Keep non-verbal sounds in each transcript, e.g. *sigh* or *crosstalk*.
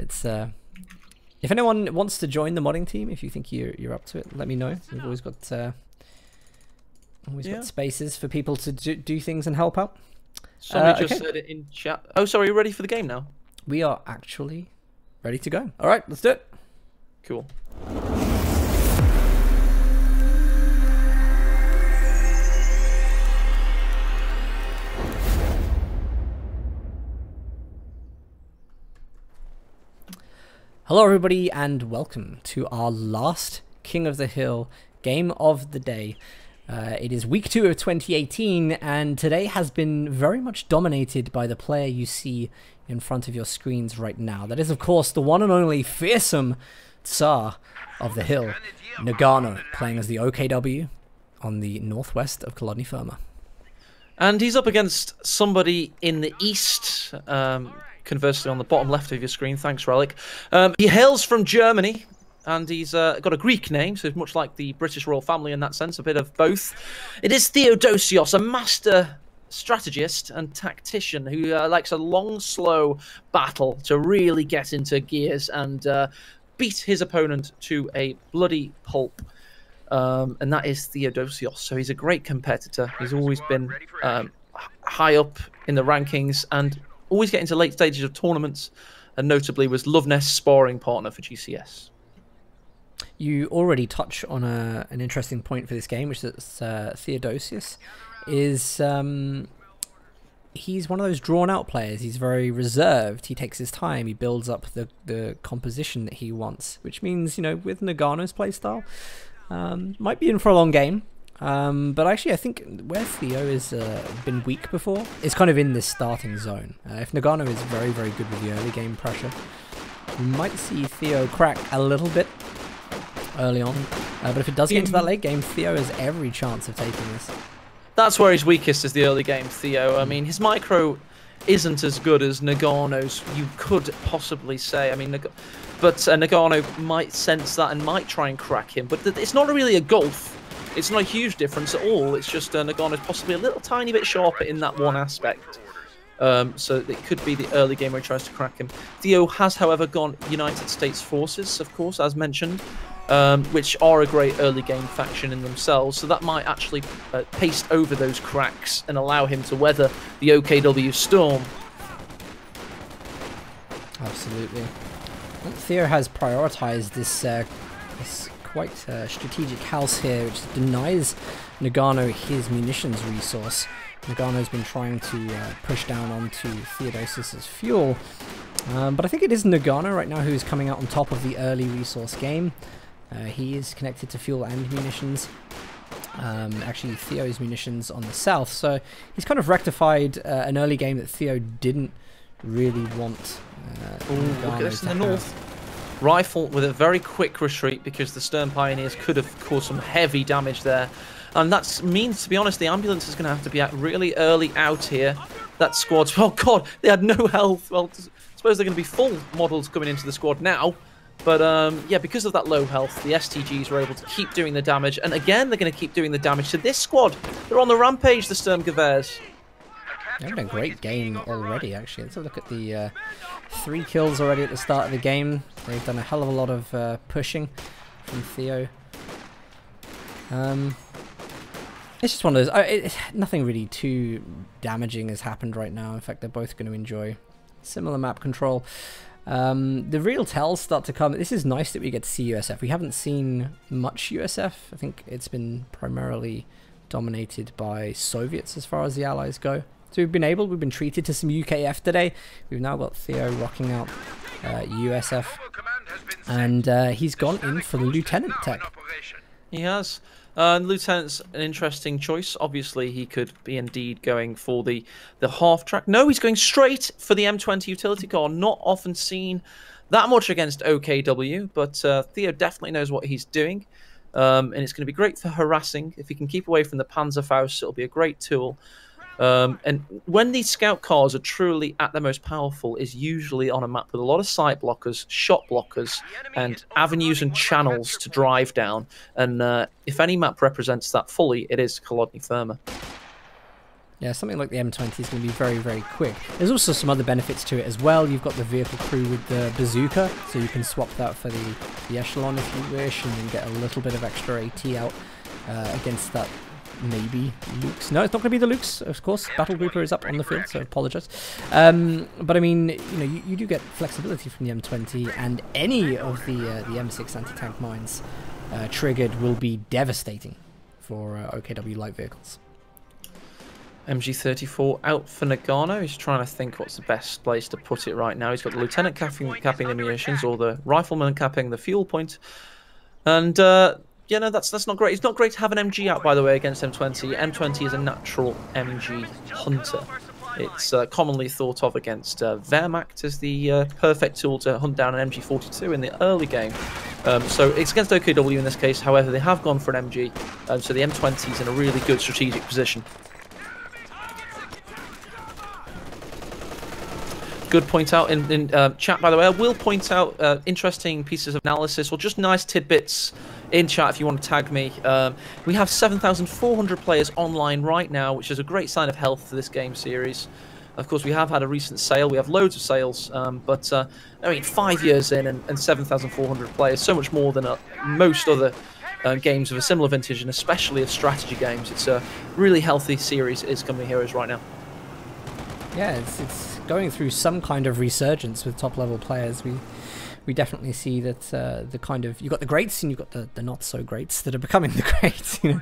it's uh, if anyone wants to join the modding team, if you think you're you're up to it, let me know. We've always got uh, always Yeah. got spaces for people to do, do things and help out. Somebody Uh, just okay. said it in chat. Oh, sorry, you ready for the game now? We are actually ready to go. All right, let's do it. Cool. Hello, everybody, and welcome to our last King of the Hill game of the day. Uh, it is week two of 2018, and today has been very much dominated by the player you see in front of your screens right now. That is, of course, the one and only fearsome Tsar of the Hill, Nagano, playing as the OKW on the northwest of Kholodny Ferma. And he's up against somebody in the east. Um, conversely, on the bottom left of your screen. Thanks, Relic. Um, he hails from Germany, and he's uh, got a Greek name, so much like the British royal family in that sense, a bit of both. It is Theodosios, a master strategist and tactician who uh, likes a long, slow battle to really get into gears and uh, beat his opponent to a bloody pulp. Um, and that is Theodosios. So he's a great competitor. He's always been um, high up in the rankings and always get into late stages of tournaments. And notably was Luvnest's sparring partner for GCS. You already touch on a, an interesting point for this game, which is uh, Theodosios is um, he's one of those drawn out players. He's very reserved. He takes his time. He builds up the, the composition that he wants, which means you know with Nagano's playstyle, um, might be in for a long game. Um, but actually, I think where Theo has uh, been weak before is kind of in this starting zone. Uh, if Nagano is very, very good with the early game pressure, we might see Theo crack a little bit early on. Uh, but if it does get into that late game, Theo has every chance of taking this. That's where he's weakest is the early game, Theo. I mean, his micro isn't as good as Nagano's, you could possibly say. I mean, Nag- but uh, Nagano might sense that and might try and crack him. But it's not really a gulf. It's not a huge difference at all. It's just uh, Nagano's possibly a little tiny bit sharper in that one aspect. Um, so it could be the early game where he tries to crack him. Theo has, however, gone United States Forces, of course, as mentioned, um, which are a great early game faction in themselves. So that might actually uh, paste over those cracks and allow him to weather the OKW storm. Absolutely. Theo has prioritized this, uh, quite uh, strategic house here, which denies Nagano his munitions resource. Nagano's been trying to uh, push down onto Theodosios's fuel, um, but I think it is Nagano right now who is coming out on top of the early resource game. Uh, he is connected to fuel and munitions. Um, actually, Theo's munitions on the south, so he's kind of rectified uh, an early game that Theo didn't really want. Uh, Ooh, look at this in the north. Rifle with a very quick retreat because the Sturm Pioneers could have caused some heavy damage there. And that means, to be honest, the ambulance is going to have to be out really early out here. That squad's... *laughs* Oh, God, they had no health. Well, I suppose they're going to be full models coming into the squad now. But, um, yeah, because of that low health, the STGs were able to keep doing the damage. And again, they're going to keep doing the damage to this squad. They're on the rampage, the Sturm Gewehrs. They're having a great game already, actually. Let's have a look at the uh, three kills already at the start of the game. They've done a hell of a lot of uh, pushing from Theo. Um, it's just one of those. It, nothing really too damaging has happened right now. In fact, they're both going to enjoy similar map control. Um, the real tells start to come. This is nice that we get to see USF. We haven't seen much USF. I think it's been primarily dominated by Soviets as far as the Allies go. So we've been able, we've been treated to some UKF today. We've now got Theo rocking out uh, USF, and uh, he's gone in for the Lieutenant tech. He has. Uh, Lieutenant's an interesting choice. Obviously, he could be indeed going for the, the half track. No, he's going straight for the M20 utility car. Not often seen that much against OKW, but uh, Theo definitely knows what he's doing. Um, and it's going to be great for harassing. If he can keep away from the Panzerfaust, it'll be a great tool. Um, and when these scout cars are truly at their most powerful, is usually on a map with a lot of sight blockers, shot blockers, and avenues and channels to drive down. And uh, if any map represents that fully, it is Kholodny Ferma. Yeah, something like the M20 is going to be very, very quick. There's also some other benefits to it as well. You've got the vehicle crew with the bazooka, so you can swap that for the, the echelon if you wish, and then get a little bit of extra AT out uh, against that maybe Luchs. No, it's not going to be the Luchs, of course. Battle Grouper is up on the field, so apologise. Um, but I mean, you know, you, you, do get flexibility from the M20, and any of the uh, the M6 anti-tank mines uh, triggered will be devastating for uh, OKW light vehicles. MG34 out for Nagano. He's trying to think what's the best place to put it right now. He's got the lieutenant capping, capping the munitions or the rifleman capping the fuel point. And uh, yeah, no, that's that's not great. It's not great to have an MG out, by the way, against M20. M20 is a natural MG hunter. It's uh, commonly thought of against uh, Wehrmacht as the uh, perfect tool to hunt down an MG42 in the early game. Um, so it's against OKW in this case. However, they have gone for an MG, um, so the M20 is in a really good strategic position. good point out in, in uh, chat, by the way. I will point out uh, interesting pieces of analysis or just nice tidbits in chat if you want to tag me. Um, we have 7,400 players online right now, which is a great sign of health for this game series. Of course, we have had a recent sale. We have loads of sales, um, but uh, I mean, five years in and, and 7,400 players, so much more than uh, most other uh, games of a similar vintage, and especially of strategy games. It's a really healthy series. Is Company Heroes right now. Yeah, it's it's going through some kind of resurgence with top level players. We we definitely see that uh, the kind of you've got the greats and you've got the, the not so greats that are becoming the *laughs* greats. You know,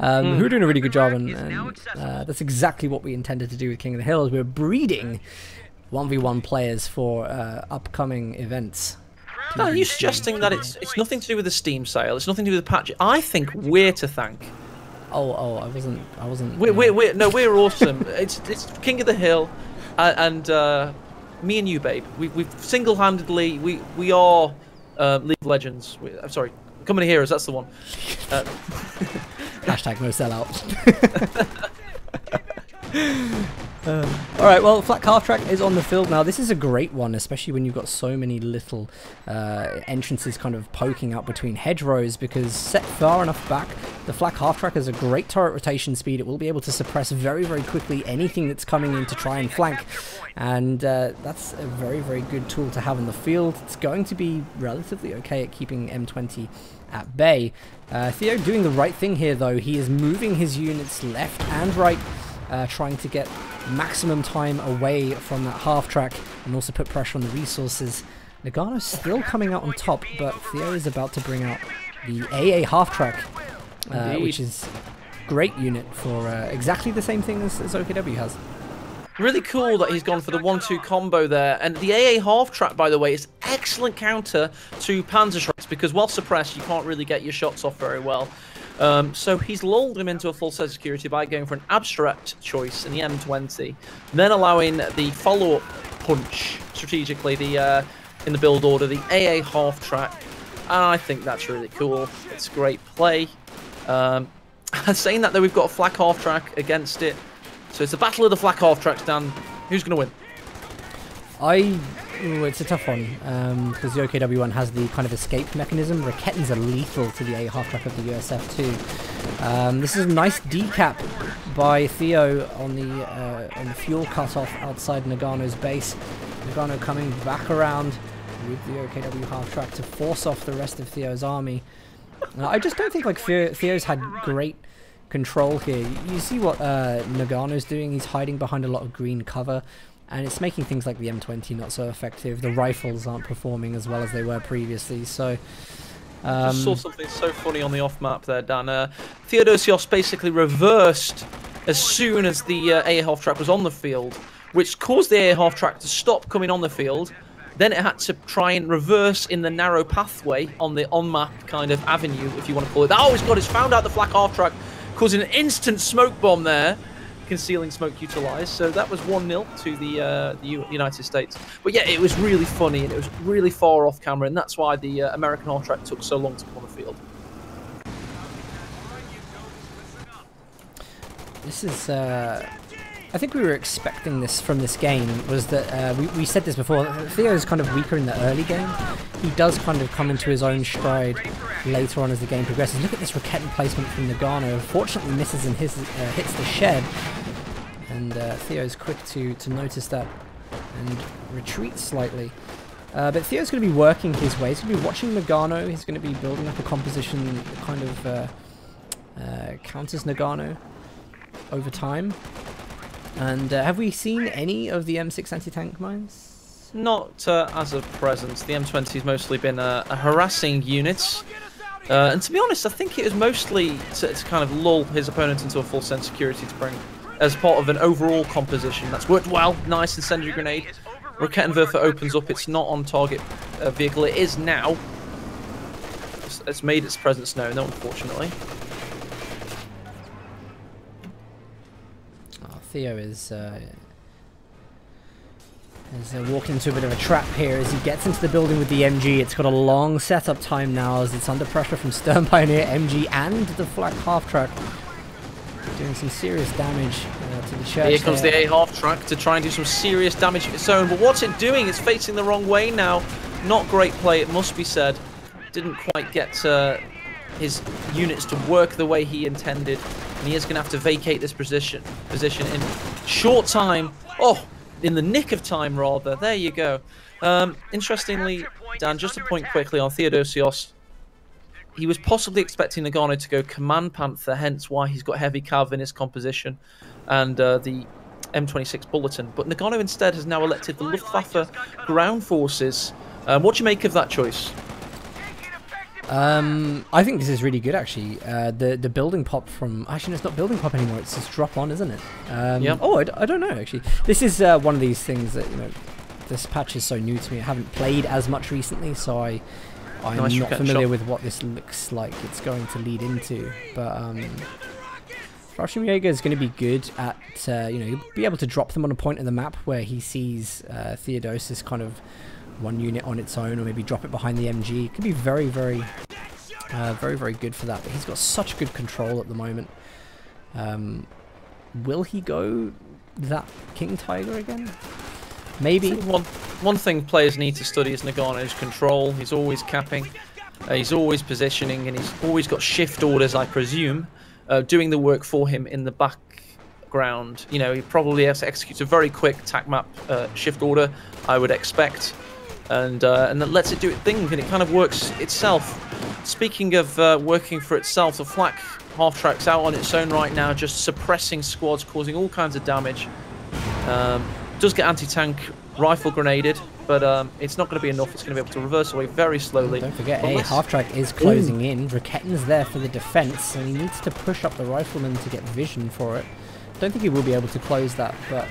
um, mm. who are doing a really good job, and, and uh, that's exactly what we intended to do with King of the Hills. We're breeding one v one players for uh, upcoming events. No, are you suggesting that it's it's nothing to do with the Steam sale? It's nothing to do with the patch. I think we're to thank. Oh, oh, I wasn't, I wasn't. We're, we're, we're no, we're awesome. it's it's King of the Hill uh, and uh, me and you, babe, we, we've single-handedly we we are uh, League of Legends. We, I'm sorry, Company Heroes. That's the one. Uh, *laughs* Hashtag no sellout. *laughs* Um, all right, well, flak Half Track is on the field now. This is a great one, especially when you've got so many little uh, entrances kind of poking out between hedgerows, because set far enough back, the flak Half Track has a great turret rotation speed. It will be able to suppress very, very quickly anything that's coming in to try and flank, and uh, that's a very, very good tool to have in the field. It's going to be relatively okay at keeping M20 at bay. Uh, Theo doing the right thing here, though. He is moving his units left and right, uh, trying to get maximum time away from that half track and also put pressure on the resources. Nagano's still coming out on top, but Theo is about to bring out the AA half track, uh, which is great unit for uh, exactly the same thing as, as OKW has. Really cool that he's gone for the 1-2 combo there. And the AA half track, by the way, is excellent counter to Panzerschrecks because while suppressed, you can't really get your shots off very well. Um, so he's lulled him into a full set of security by going for an abstract choice in the M20, then allowing the follow-up punch strategically the uh, in the build order, the AA half track. And I think that's really cool. It's great play. Um, *laughs* saying that, though, we've got a flak half track against it. So it's a battle of the flak half tracks, Dan. Who's going to win? I Ooh, it's a tough one because um, the OKW one has the kind of escape mechanism. Raketens are lethal to the A half track of the USF too. Um, this is a nice decap by Theo on the uh, on the fuel cutoff outside Nagano's base. Nagano coming back around with the OKW half track to force off the rest of Theo's army. Uh, I just don't think like Theo's had great control here. You see what uh, Nagano's doing? He's hiding behind a lot of green cover and it's making things like the M20 not so effective. The rifles aren't performing as well as they were previously, so... Um, Just saw something so funny on the off map there, Dan. Uh, Theodosios basically reversed as soon as the uh, A half track was on the field, which caused the A half track to stop coming on the field. Then it had to try and reverse in the narrow pathway on the on map kind of avenue, if you want to call it. Oh, he's got He's found out the flak half track, causing an instant smoke bomb there concealing smoke utilized. So that was 1 0 to the, uh, the United States. But yeah, it was really funny and it was really far off camera, and that's why the uh, American half track took so long to come on the field. This is. Uh, I think we were expecting this from this game. Was that uh, we, we said this before? Theo is kind of weaker in the early game. He does kind of come into his own stride later on as the game progresses. Look at this Raketen placement from Nagano. Fortunately, misses and his, uh, hits the shed. and uh, Theo's quick to, to notice that and retreat slightly. Uh, but Theo's going to be working his way. He's going to be watching Nagano. He's going to be building up a composition that kind of uh, uh, counters Nagano over time. And uh, have we seen any of the M6 anti-tank mines? Not uh, as of present. The M20 has mostly been a, harassing unit. Uh, and to be honest, I think it was mostly to, to, kind of lull his opponent into a full sense of security to bring as part of an overall composition. That's worked well. Nice incendiary grenade. Raketenwerfer opens up. It's not on target uh, vehicle. It is now. It's, it's made its presence known, though, unfortunately. Theo is uh, is uh, walking into a bit of a trap here as he gets into the building with the MG. It's got a long setup time now as it's under pressure from *laughs* Sturm Pioneer, MG, and the Flak half track. Doing some serious damage uh, to the church. Here comes there. the A half track to try and do some serious damage of its own. But what's it doing? It's facing the wrong way now. Not great play, it must be said. Didn't quite get uh, his units to work the way he intended. And he is going to have to vacate this position, position in short time. Oh, in the nick of time, rather. There you go. Um, interestingly, Dan, just to point quickly on Theodosios, he was possibly expecting Nagano to go Command Panther, hence why he's got heavy cav in his composition, and uh, the M26 Bulletin. But Nagano instead has now elected the Luftwaffe ground forces. Um, what do you make of that choice? Um, I think this is really good actually. Uh, the the building pop from actually no, it's not building pop anymore. It's just drop on, isn't it? Um, yeah. Oh, I, I don't know actually. This is uh, one of these things that you know. This patch is so new to me. I haven't played as much recently, so I I'm Nice not shot. familiar with what this looks like. It's going to lead into, but um. Fallschirmjäger is going to be good at, uh, you know, be able to drop them on a point of the map where he sees uh, Theodosios kind of one unit on its own, or maybe drop it behind the MG. It could be very, very, uh, very, very good for that. But he's got such good control at the moment. Um, will he go that King Tiger again? Maybe. One, one thing players need to study is Nagano's control. He's always capping, uh, he's always positioning, and he's always got shift orders, I presume, uh, doing the work for him in the background. You know, he probably has to execute a very quick tac map uh, shift order, I would expect, and uh, and that lets it do its thing, and it kind of works itself. Speaking of uh, working for itself, the flak half track's out on its own right now, just suppressing squads, causing all kinds of damage. Um, does get anti-tank rifle grenaded, but um, it's not going to be enough. It's going to be able to reverse away very slowly. Don't forget, let's- half track is closing in. Raketen's there for the defense, and he needs to push up the rifleman to get vision for it. Don't think he will be able to close that, but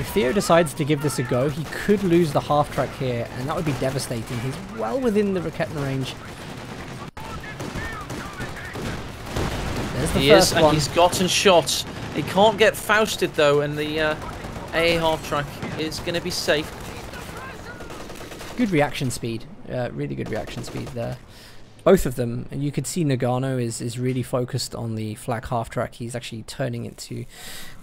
if Theo decides to give this a go, he could lose the half track here, and that would be devastating. He's well within the Raketen range. There's the He is, first and he's gotten shot. He can't get Fausted though, and the uh, A half track is going to be safe. good reaction speed. Uh, really good reaction speed there. Both of them, and you could see Nagano is, is really focused on the flak half track. He's actually turning it to,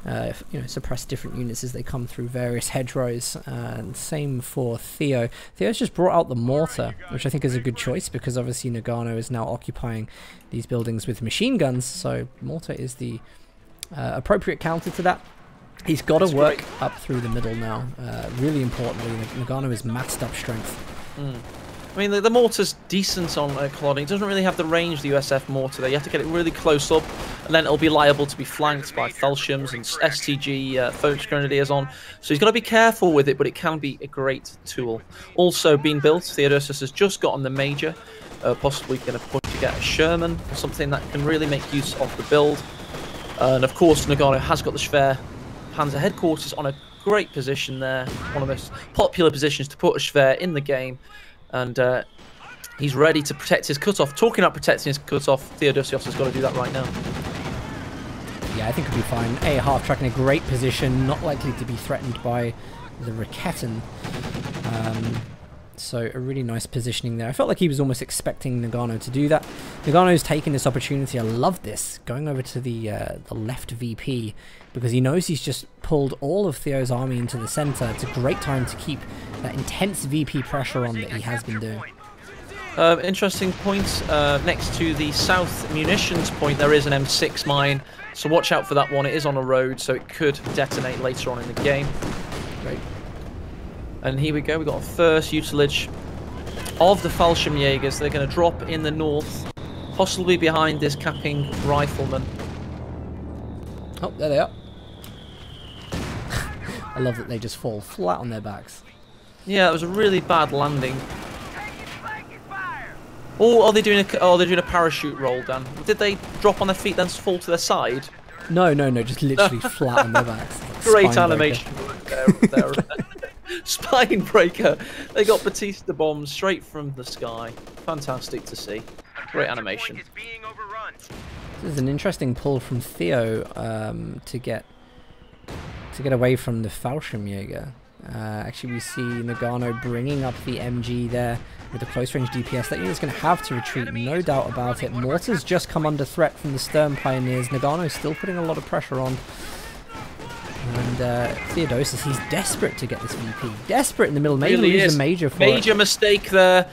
uh, you know, suppress different units as they come through various hedgerows. And same for Theo. Theo's just brought out the mortar, which I think is a good choice because obviously Nagano is now occupying these buildings with machine guns. So mortar is the uh, appropriate counter to that. He's got to work great. up through the middle now. Uh, really importantly, Nagano is maxed up strength. I mean, the, the mortar's decent on uh, Colony. It doesn't really have the range the USF mortar there. You have to get it really close up, and then it'll be liable to be flanked by Fallschirms and STG uh, Volks Grenadiers on. So he's got to be careful with it, but it can be a great tool. Also being built, Theodosios has just gotten the Major, uh, possibly going to push to get a Sherman, or something that can really make use of the build. and of course, Nagano has got the Schwer Panzer headquarters on a great position there. One of the most popular positions to put a Schwer in the game. And uh, he's ready to protect his cutoff. Talking about protecting his cutoff, Theodosios has got to do that right now. Yeah, I think he'll be fine. A half track in a great position, not likely to be threatened by the Raketen. Um, so a really nice positioning there. I felt like he was almost expecting Nagano to do that. Nagano's taking this opportunity. I love this. Going over to the uh, the left VP because he knows he's just pulled all of Theo's army into the center. It's a great time to keep that intense VP pressure on that he has been doing. Um, interesting point. Uh, next to the south munitions point, there is an M6 mine. So watch out for that one. It is on a road, so it could detonate later on in the game. Great. And here we go. we've got our first utilage of the Fallschirmjägers. They're going to drop in the north, possibly behind this capping rifleman. Oh, there they are. I love that they just fall flat on their backs. Yeah, it was a really bad landing. Oh, are they doing a? Oh, they're doing a parachute roll, Dan. Did they drop on their feet then fall to their side? No, no, no, just literally *laughs* flat on their backs. Like Great spine animation. there, there. *laughs* Spine breaker. They got Batista bombs straight from the sky. Fantastic to see. Great animation. This is an interesting pull from Theo um, to get to get away from the Fallschirmjäger. Uh, actually, we see Nagano bringing up the MG there with the close range DPS. That unit's going to have to retreat, no doubt about it. Mortar's just come under threat from the Sturm Pioneers. Nagano's still putting a lot of pressure on. And uh, Theodosios, he's desperate to get this VP. Desperate in the middle. Maybe Really is. a major for Major it. mistake there,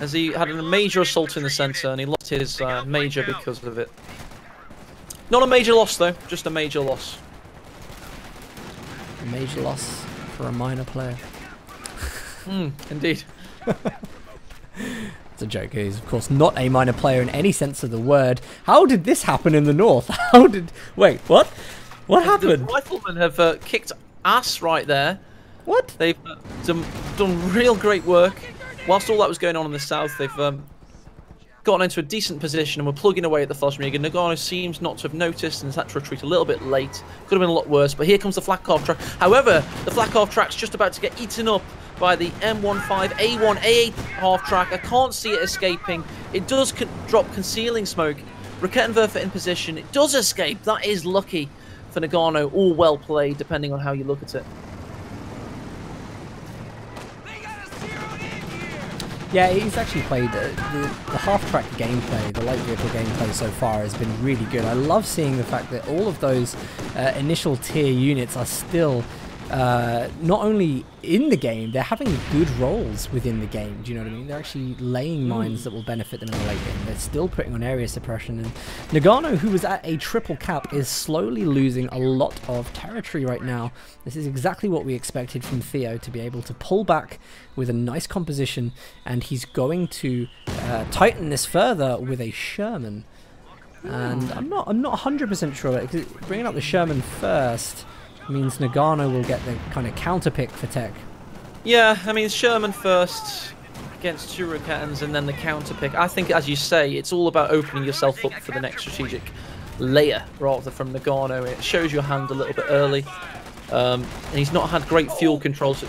as he had a major assault in the centre and he lost his uh, major because of it. Not a major loss though, just a major loss. A major loss for a minor player. Hmm, indeed. It's a joke. He's of course not a minor player in any sense of the word. How did this happen in the north? *laughs* How did? Wait, what? What happened? The riflemen have uh, kicked ass right there. What? They've uh, done, done real great work. Whilst all that was going on in the south, they've um, gotten into a decent position and were plugging away at the Fallschirmjäger. Nagano seems not to have noticed and has had to retreat a little bit late. Could have been a lot worse, but here comes the Flak half track. However, the Flak half track's just about to get eaten up by the M15, A1, A8 half track. I can't see it escaping. It does drop concealing smoke. Raketenwerfer in position. It does escape. That is lucky for Nagano. All well played, depending on how you look at it. Yeah, he's actually played the, the half-track gameplay, the light vehicle gameplay so far has been really good. I love seeing the fact that all of those uh, initial tier units are still uh, not only in the game, they're having good roles within the game. Do you know what I mean? They're actually laying mines that will benefit them in the late game. They're still putting on area suppression. And Nagano, who was at a triple cap, is slowly losing a lot of territory right now. This is exactly what we expected from Theo to be able to pull back with a nice composition, and he's going to uh, tighten this further with a Sherman. And I'm not, I'm not 100% sure. Because bringing up the Sherman first means Nagano will get the kind of counter pick for tech. Yeah, I mean Sherman first against two Raketens and then the counter pick. I think, as you say, it's all about opening yourself up for the next strategic layer rather from Nagano. It shows your hand a little bit early. Um, and he's not had great fuel control. So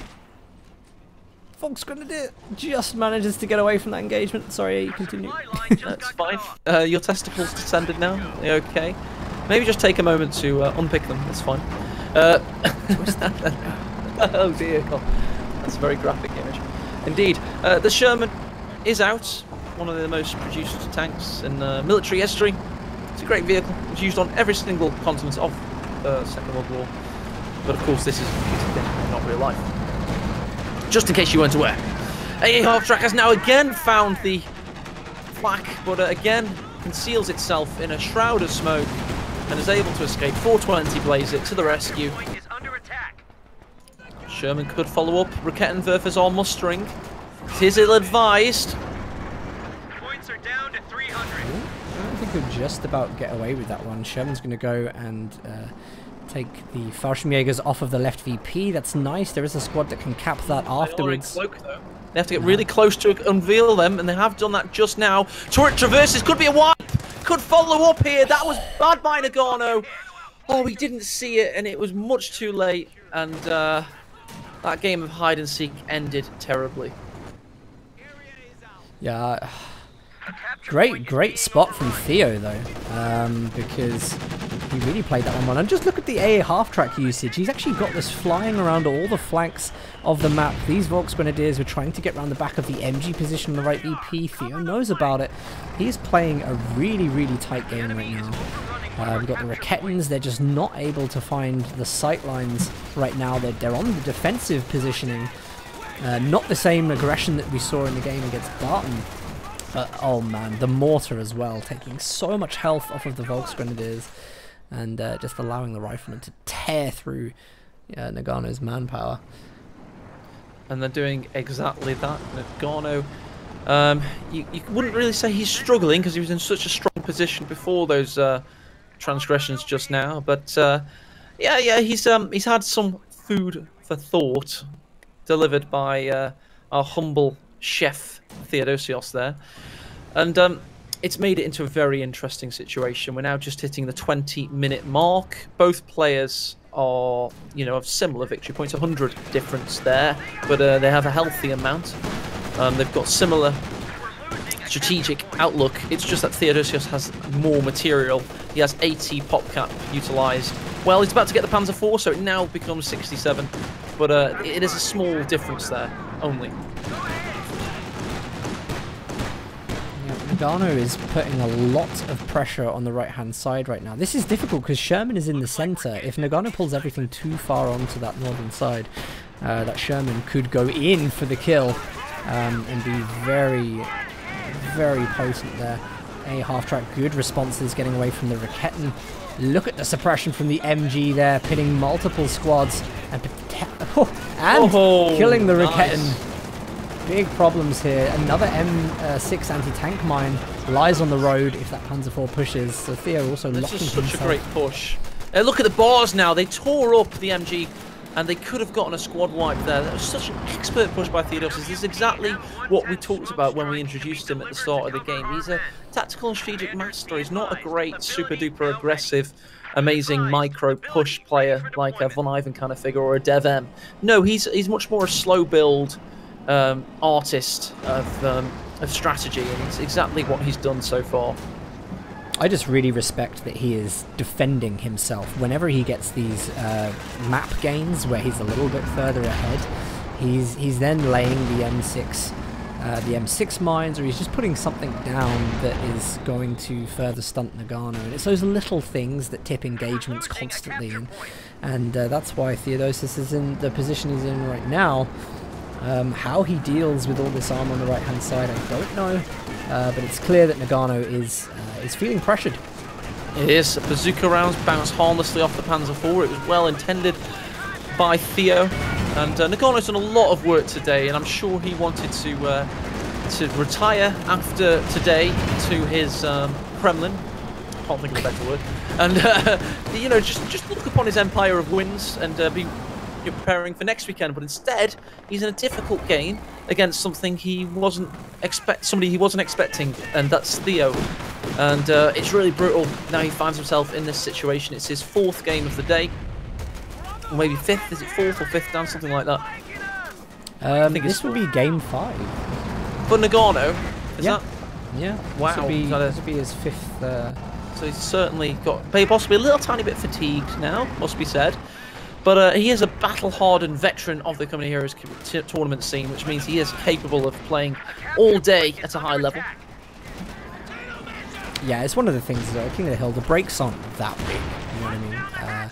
Volks Grenadier just manages to get away from that engagement. Sorry, you continue. *laughs* that's fine. Uh, your testicles descended now. Are you okay? Maybe just take a moment to uh, unpick them. That's fine. Uh, *laughs* oh dear. That's a very graphic image. Indeed. Uh, the Sherman is out. One of the most produced tanks in uh, military history. It's a great vehicle. It's used on every single continent of uh, Second World War. But of course, this is not real life. Just in case you weren't aware. AA Half Track has now again found the flak, but uh, again conceals itself in a shroud of smoke and is able to escape. 420 blaze it to the rescue. Sherman could follow up. Raketenwerfers are mustering. It is ill-advised. Points are down to 300. I don't think he'll just about get away with that one. Sherman's going to go and uh, take the Fallschirmjägers off of the left VP. That's nice. There is a squad that can cap that afterwards. Cloak. They have to get really close to unveil them, and they have done that just now. Turret traverses could be a wipe. Could follow up here. That was bad by Nagano. Oh, he didn't see it, and it was much too late. And uh, that game of hide and seek ended terribly. Yeah. Great, great spot from Theo though, um, because he really played that one well. And just look at the AA half-track usage. He's actually got this flying around all the flanks of the map. These Volks Grenadiers were trying to get around the back of the MG position on the right VP. Theo knows about it. He's playing a really, really tight game right now. Uh, we've got the Raketens. They're just not able to find the sight lines right now. They're, they're on the defensive positioning. Uh, not the same aggression that we saw in the game against Barton. But, oh man, the mortar as well, taking so much health off of the Volks Grenadiers. and uh, just allowing the rifleman to tear through uh, Nagano's manpower. And they're doing exactly that. Nagano, um, you, you wouldn't really say he's struggling because he was in such a strong position before those uh, transgressions just now. But uh, yeah, yeah, he's um, he's had some food for thought delivered by uh, our humble chef Theodosios there, and um, it's made it into a very interesting situation. We're now just hitting the 20-minute mark. Both players are, you know, of similar victory points, 100 difference there, but uh, they have a healthy amount. Um, they've got similar strategic outlook. It's just that Theodosios has more material. He has 80 pop cap utilized. Well, he's about to get the Panzer IV, so it now becomes 67. But uh, it is a small difference there, only. Nagano is putting a lot of pressure on the right hand side right now. This is difficult because Sherman is in the center. If Nagano pulls everything too far onto that northern side, uh, that Sherman could go in for the kill um, and be very, very potent there. A half track, good responses getting away from the Raketen. Look at the suppression from the MG there, pitting multiple squads and, *laughs* and Oh, killing the nice. Raketen. Big problems here. Another M6 anti-tank mine lies on the road if that Panzer IV pushes. So Theo also This locking is such himself. a great push. Uh, look at the bars now. They tore up the MG and they could have gotten a squad wipe there. That was such an expert push by Theodosios. This is exactly what we talked about when we introduced him at the start of the game. He's a tactical and strategic master. He's not a great, super duper aggressive, amazing micro push player like a Von Ivan kind of figure or a Dev M. No, he's he's much more a slow build um, artist of um, of strategy, and it's exactly what he's done so far. I just really respect that he is defending himself. Whenever he gets these uh, map gains where he's a little bit further ahead, he's he's then laying the M6, uh, the M6 mines, or he's just putting something down that is going to further stunt Nagano. And it's those little things that tip engagements constantly, and and uh, that's why Theodosios is in the position he's in right now. Um, how he deals with all this armor on the right hand side, I don't know, uh, but it's clear that Nagano is uh, is feeling pressured. It is. Bazooka rounds bounce harmlessly off the Panzer IV. It was well intended by Theo. And uh, Nagano's done a lot of work today, and I'm sure he wanted to uh, to retire after today to his um, Kremlin. Can't think of a better word. And *laughs* uh, you know, just just look upon his empire of wins and uh, be you're preparing for next weekend. But instead, he's in a difficult game against something he wasn't expect somebody he wasn't expecting, and that's Theo. And uh, it's really brutal. Now he finds himself in this situation. It's his fourth game of the day, or maybe fifth. Is it fourth or fifth down, something like that? Um, think this will be game five. For Nagano, is Yeah. that? Yeah. Wow, This will be, this be his fifth. Uh, So he's certainly got, maybe possibly a little tiny bit fatigued now, must be said. But uh, he is a battle-hardened veteran of the Company Heroes t- tournament scene, which means he is capable of playing all day at a high level. yeah, it's one of the things though. King of the Hill, the breaks aren't that big. You know what I mean? Uh,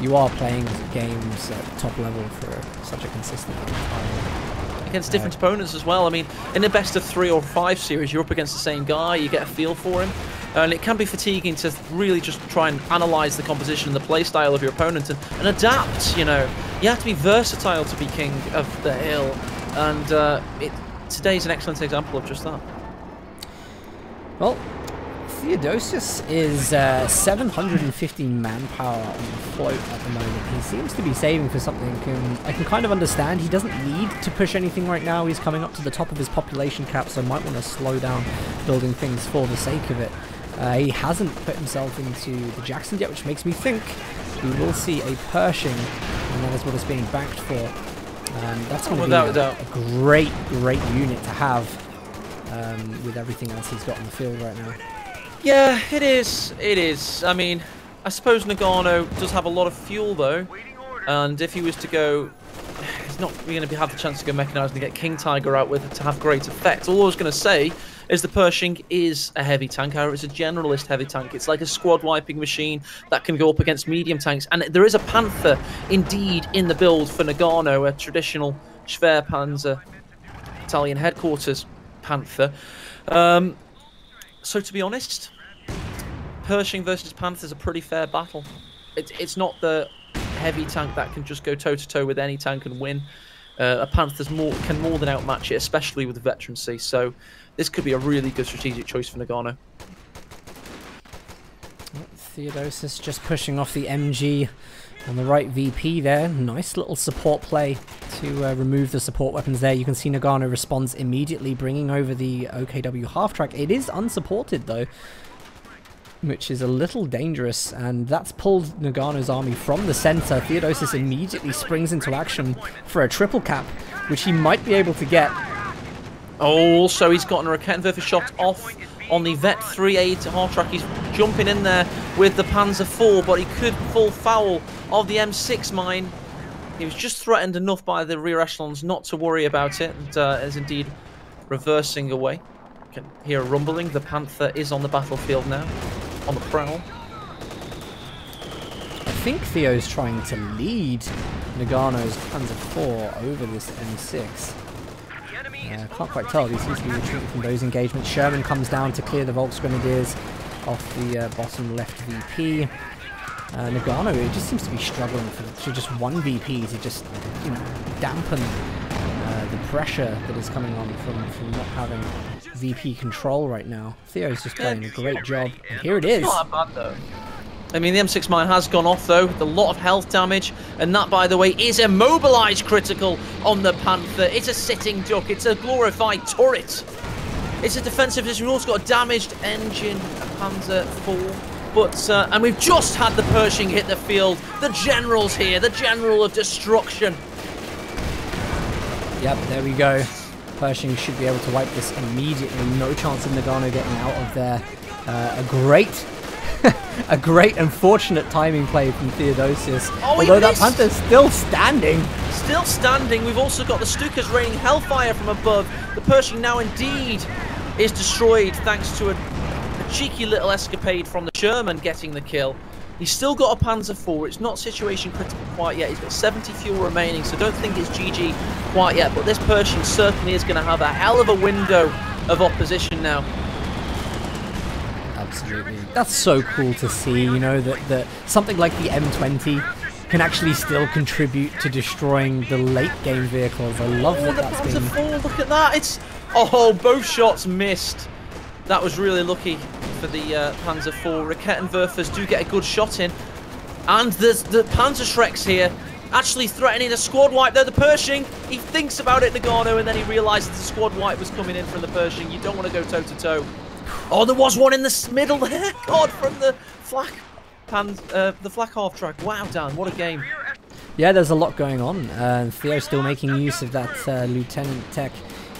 you are playing games at top level for such a consistent time. against different opponents as well. I mean, in a best of three or five series, you're up against the same guy, you get a feel for him, and it can be fatiguing to really just try and analyze the composition and the playstyle of your opponent and, and adapt. You know, you have to be versatile to be king of the hill, and uh, it, today's an excellent example of just that. Well, Theodosios is uh, 750 manpower on the float at the moment. He seems to be saving for something. And I can kind of understand. He doesn't need to push anything right now. He's coming up to the top of his population cap, so might want to slow down building things for the sake of it. Uh, he hasn't put himself into the Jackson yet, which makes me think we will see a Pershing, and that is what it's being backed for. Um, that's going to be Without a, a great, great unit to have um, with everything else he's got on the field right now. Yeah, it is. It is. I mean, I suppose Nagano does have a lot of fuel though, and if he was to go, he's not going to be have the chance to go mechanized and get King Tiger out with it to have great effect. All I was going to say is the Pershing is a heavy tank. However, it's a generalist heavy tank. It's like a squad wiping machine that can go up against medium tanks, and there is a Panther indeed in the build for Nagano, a traditional Schwerpanzer Italian headquarters Panther. Um, so to be honest, Pershing versus Panther is a pretty fair battle. It's it's not the heavy tank that can just go toe to toe with any tank and win. Uh, a Panther's more can more than outmatch it, especially with the veterancy. So this could be a really good strategic choice for Nagano. Theodosios just pushing off the MG on the right VP there. Nice little support play to uh, remove the support weapons there. You can see Nagano responds immediately, bringing over the OKW half track. It is unsupported though, which is a little dangerous, and that's pulled Nagano's army from the center. Theodosios immediately springs into action for a triple cap, which he might be able to get. Oh, so he's gotten a Raketenwerfer shot off on the Vet 3A to half track. He's jumping in there with the Panzer 4, but he could fall foul of the M6 mine. He was just threatened enough by the rear echelons not to worry about it, and uh, is indeed reversing away. You can hear a rumbling. The Panther is on the battlefield now, on the prowl. I think Theo's trying to lead Nagano's Panzer 4 over this M6. I can't quite tell. He seems to be retreating from those engagements. Sherman comes down to clear the Volksgrenadiers off the uh, bottom left VP. Uh, Nagano, it just seems to be struggling for, for just one VP to just, you know, dampen uh, the pressure that is coming on from, from not having VP control right now. Theo's just playing a great job. And here it is. I mean, the M6 mine has gone off though, with a lot of health damage, and that, by the way, is immobilized critical on the Panther. It's a sitting duck, it's a glorified turret. It's a defensive position. We've also got a damaged engine, a Panzer 4. But, uh, and we've just had the Pershing hit the field. The general's here, the general of destruction. Yep, there we go. Pershing should be able to wipe this immediately. No chance of Nagano getting out of there. Uh, a great *laughs* a great unfortunate timing play from Theodosios. Oh, Although that Panther's still standing. Still standing. We've also got the Stukas raining hellfire from above. The Pershing now indeed is destroyed thanks to a, a cheeky little escapade from the Sherman getting the kill. He's still got a Panzer IV. It's not situation critical quite yet. He's got 70 fuel remaining, so don't think it's GG quite yet. But this Pershing certainly is going to have a hell of a window of opposition now. Absolutely. That's so cool to see, you know, that, that something like the M20 can actually still contribute to destroying the late game vehicles. I love Oh, that the that's Panzer been... IV, look at that. It's Oh, both shots missed. That was really lucky for the uh, Panzer IV. Raketenwerfers do get a good shot in. And there's the Panzerschrecks here actually threatening a squad wipe there. The Pershing, he thinks about it, Nagano, and then he realizes the squad wipe was coming in from the Pershing. You don't want to go toe to toe. Oh, there was one in the middle there. *laughs* God, from the flak, pan, uh, the flak half track. Wow, Dan, what a game. Yeah, there's a lot going on. Uh, Theo's still making use of that uh, Lieutenant Tech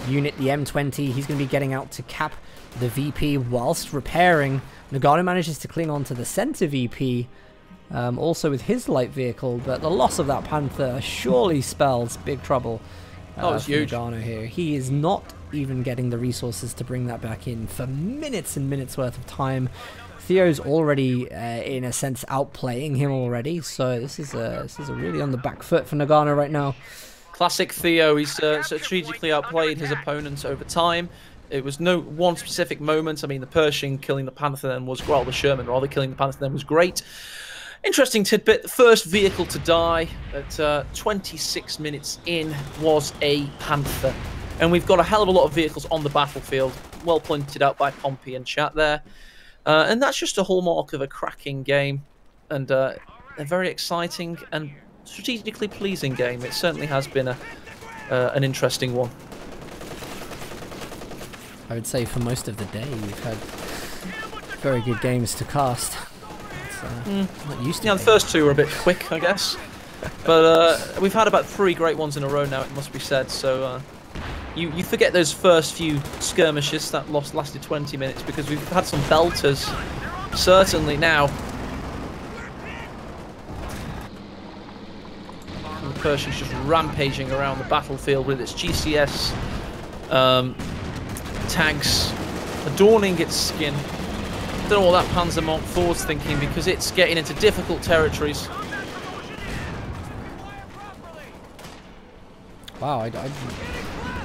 unit, the M20. He's going to be getting out to cap the VP whilst repairing. Nagano manages to cling on to the center VP, um, also with his light vehicle, but the loss of that Panther surely spells big trouble uh, Oh, it's for huge. Nagano here. He is not even getting the resources to bring that back in for minutes and minutes worth of time. Theo's already, uh, in a sense, outplaying him already. So this is a this is a really on the back foot for Nagano right now. Classic Theo. He's uh, strategically outplayed his opponents over time. It was no one specific moment. I mean, the Pershing killing the Panther then was, well, the Sherman rather killing the Panther then was great. Interesting tidbit. The first vehicle to die at uh, 26 minutes in was a Panther. And we've got a hell of a lot of vehicles on the battlefield. Well pointed out by Pompey and chat there. Uh, and that's just a hallmark of a cracking game. And uh, a very exciting and strategically pleasing game. It certainly has been a uh, an interesting one. I would say for most of the day we've had very good games to cast. Uh, not used to Yeah, the first two were a bit quick, I guess. But uh, we've had about three great ones in a row now, it must be said. So uh, you, you forget those first few skirmishes that lost lasted 20 minutes because we've had some belters. Certainly now. And the Pershing's just rampaging around the battlefield with its GCS um, tags adorning its skin. Don't know what that Panzer Mark IV's thinking because it's getting into difficult territories. Wow, I, I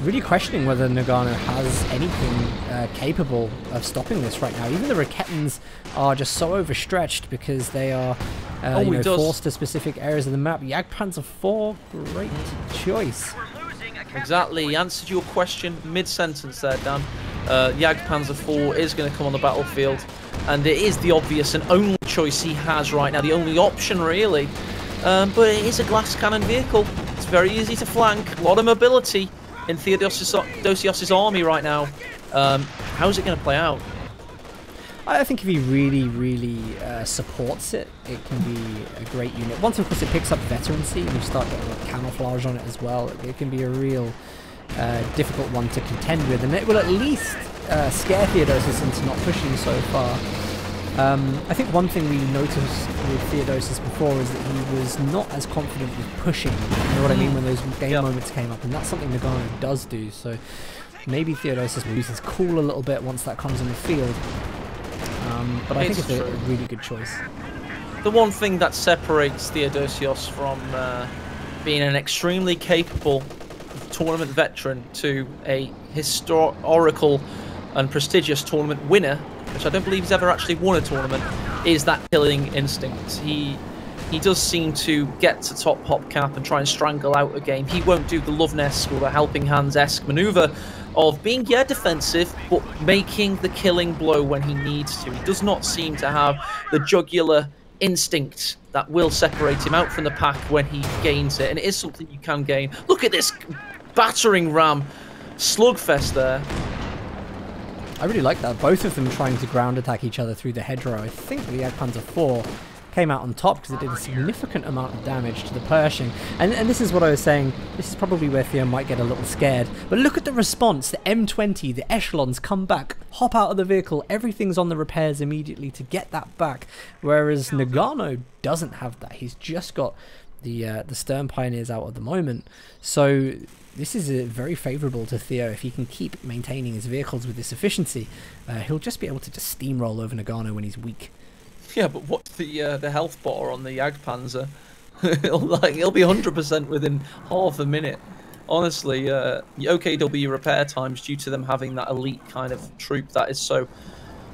really questioning whether Nagano has anything uh, capable of stopping this right now. Even the Raketens are just so overstretched because they are uh, Oh, you know, forced to specific areas of the map. Jagdpanzer 4, great choice. We're losing a Exactly. Answered your question mid-sentence there, Dan. Uh, Jagdpanzer 4 is going to come on the battlefield, and it is the obvious and only choice he has right now, the only option really. Um, but it is a glass cannon vehicle. It's very easy to flank, a lot of mobility in Theodosios, army right now. Um, how's it going to play out? I think if he really, really uh, supports it, it can be a great unit. Once, of course, it picks up veterancy and you start getting like, camouflage on it as well, it can be a real uh, difficult one to contend with, and it will at least uh, scare Theodosios into not pushing so far. Um, I think one thing we noticed with Theodosios before is that he was not as confident with pushing. You know what I mean? When those game Yep. moments came up, and that's something Nagano does do. So maybe Theodosios will lose his cool a little bit once that comes on the field. Um, but I think It's a, true. a really good choice. The one thing that separates Theodosios from uh, being an extremely capable tournament veteran to a historical and prestigious tournament winner, which I don't believe he's ever actually won a tournament, is that killing instinct. He he does seem to get to top hop cap and try and strangle out a game. He won't do the Luvnest or the helping hands esque maneuver of being yeah defensive but making the killing blow when he needs to. He does not seem to have the jugular instinct that will separate him out from the pack when he gains it, and it is something you can gain. Look at this battering ram slugfest there. I really like that. Both of them trying to ground attack each other through the hedgerow. I think the Jagdpanzer 4 came out on top because it did a significant amount of damage to the Pershing. And, and this is what I was saying. This is probably where Theo might get a little scared. But look at the response. The M20, the echelons come back, hop out of the vehicle. Everything's on the repairs immediately to get that back. Whereas Nagano doesn't have that. He's just got the uh, the Sturm Pioneers out at the moment. So this is uh, very favourable to Theo. If he can keep maintaining his vehicles with this efficiency, uh, he'll just be able to just steamroll over Nagano when he's weak. Yeah, but what's the uh, the health bar on the Jagdpanzer? it'll, *laughs* like, it'll be 100% within half a minute. Honestly, uh, the OKW repair times due to them having that elite kind of troop that is so.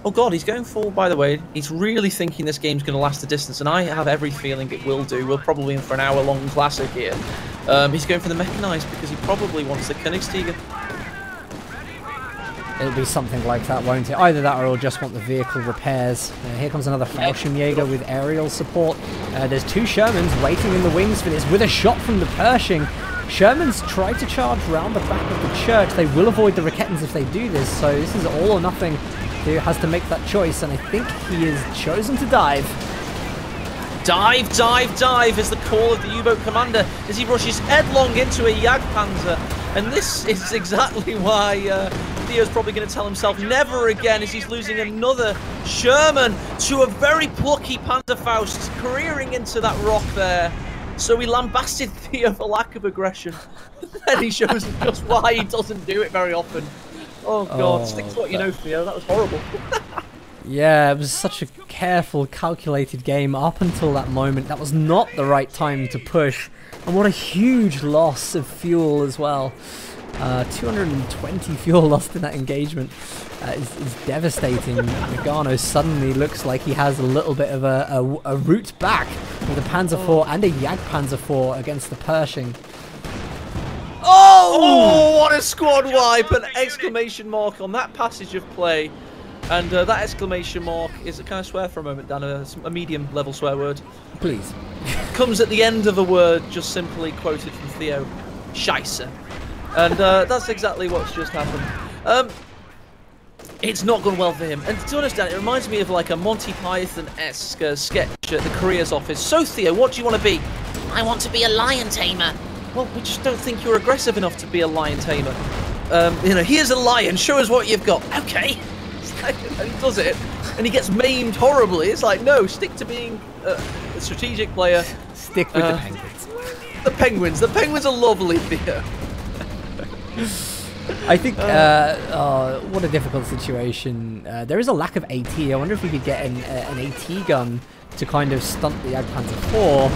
Oh god, he's going for. By the way, he's really thinking this game's going to last a distance, and I have every feeling it will do. We're probably in for an hour-long classic here. Um, he's going for the mechanized because he probably wants the Königstiger. It'll be something like that, won't it? Either that or he'll just want the vehicle repairs. Uh, here comes another Fallschirmjäger with aerial support. Uh, there's two Shermans waiting in the wings for this with a shot from the Pershing. Shermans try to charge round the back of the church. They will avoid the Raketens if they do this, so this is all or nothing. Theo has to make that choice, and I think he has chosen to dive. Dive, dive, dive is the call of the U-boat commander as he rushes headlong into a Jagdpanzer. And this *laughs* is exactly why uh, Theo's probably going to tell himself never again as he's losing another Sherman to a very plucky Panzerfaust careering into that rock there. So we lambasted *laughs* Theo for lack of aggression. *laughs* and he shows us just why he doesn't do it very often. Oh god, Oh, stick to what you know, Theo. That was horrible. *laughs* Yeah, it was such a careful, calculated game up until that moment. That was not the right time to push. And what a huge loss of fuel as well. Uh, 220 fuel *laughs* lost in that engagement uh, is, is devastating. *laughs* Nagano suddenly looks like he has a little bit of a, a, a route back with a Panzer IV and a Jagdpanzer IV against the Pershing. Oh, what a squad wipe! An exclamation mark on that passage of play. And uh, that exclamation mark is, can I swear for a moment, Dan? A, a medium level swear word. Please. Comes at the end of a word, just simply quoted from Theo. Scheisse. And uh, that's exactly what's just happened. Um, it's not gone well for him. And to understand, it reminds me of like a Monty Python-esque uh, sketch at the careers office. So Theo, what do you want to be? I want to be a lion tamer. Well, we just don't think you're aggressive enough to be a lion tamer. Um, you know, here's a lion. Show us what you've got. Okay. *laughs* And he does it, and he gets maimed horribly. It's like, no, stick to being uh, a strategic player. Stick with Uh, the Penguins. The penguins. The penguins are lovely, Theo. *laughs* I think, uh, oh, what a difficult situation. Uh, there is a lack of AT. I wonder if we could get an, uh, an AT gun to kind of stunt the Jagdpanzer 4.